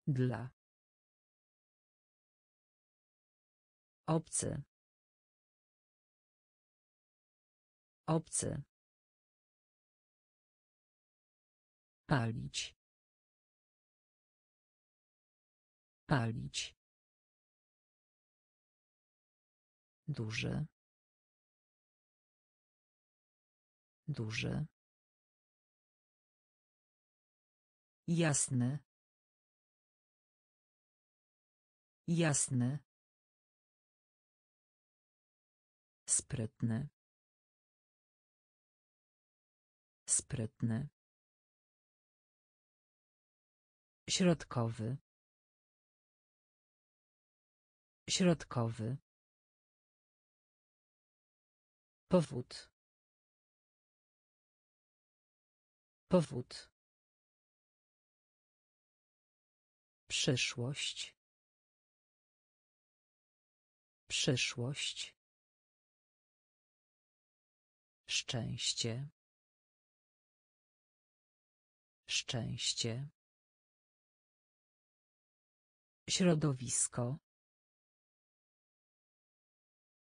Dla. Obcy. Obcy. Palić. Palić. Duży. Duży. Jasny. Jasny. Sprytny. Sprytny. Środkowy. Środkowy. Powód. Powód. Przyszłość. Przyszłość. Szczęście. Szczęście. Środowisko.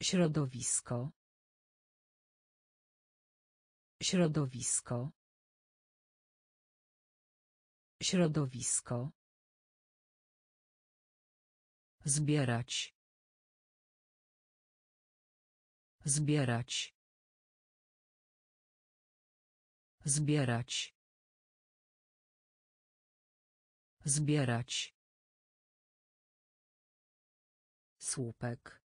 Środowisko. Środowisko. Środowisko. Zbierać. Zbierać. Zbierać. Zbierać. Słupek.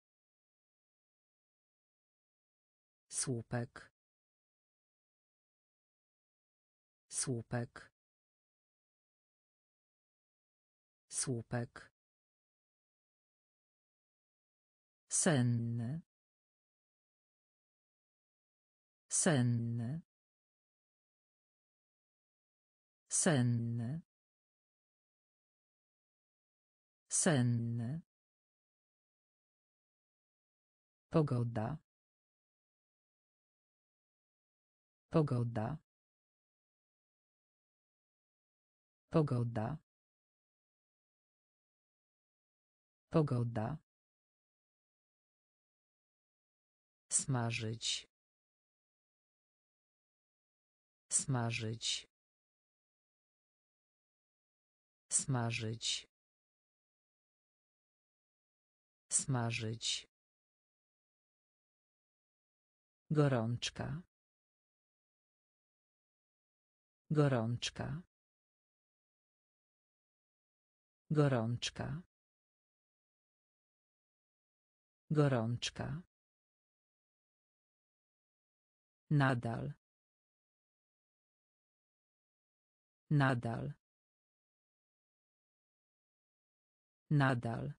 Słupek. Słupek. Słupek. Senny. Senny. Senny. Senny. Pogoda. Pogoda. Pogoda. Pogoda. Smażyć. Smażyć. Smażyć. Smażyć. Gorączka. Gorączka. Gorączka. Gorączka. Nadal. Nadal. Nadal.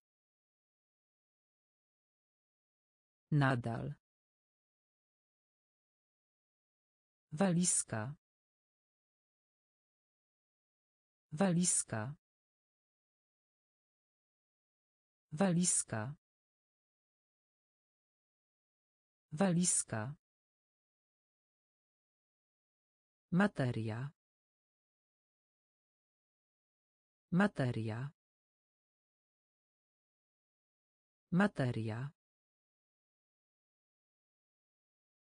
Nadal. Walizka. Walizka. Walizka. Walizka. Materia. Materia. Materia.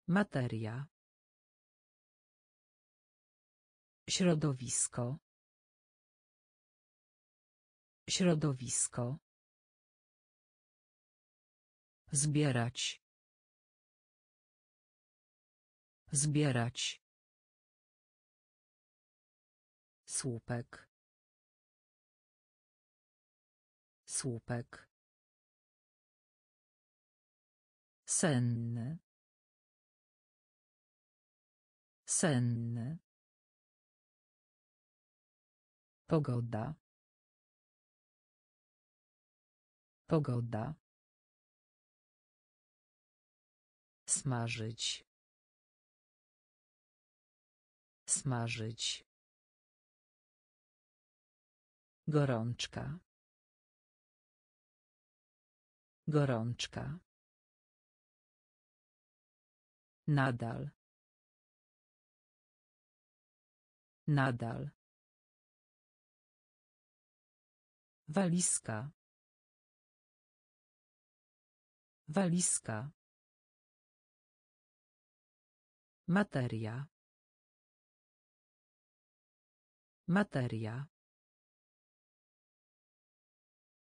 Materia. Środowisko. Środowisko. Zbierać. Zbierać. Słupek. Słupek. Senny. Senny. Pogoda. Pogoda. Smażyć. Smażyć. Gorączka. Gorączka. Nadal. Nadal. Walizka. Walizka. Materia. Materia.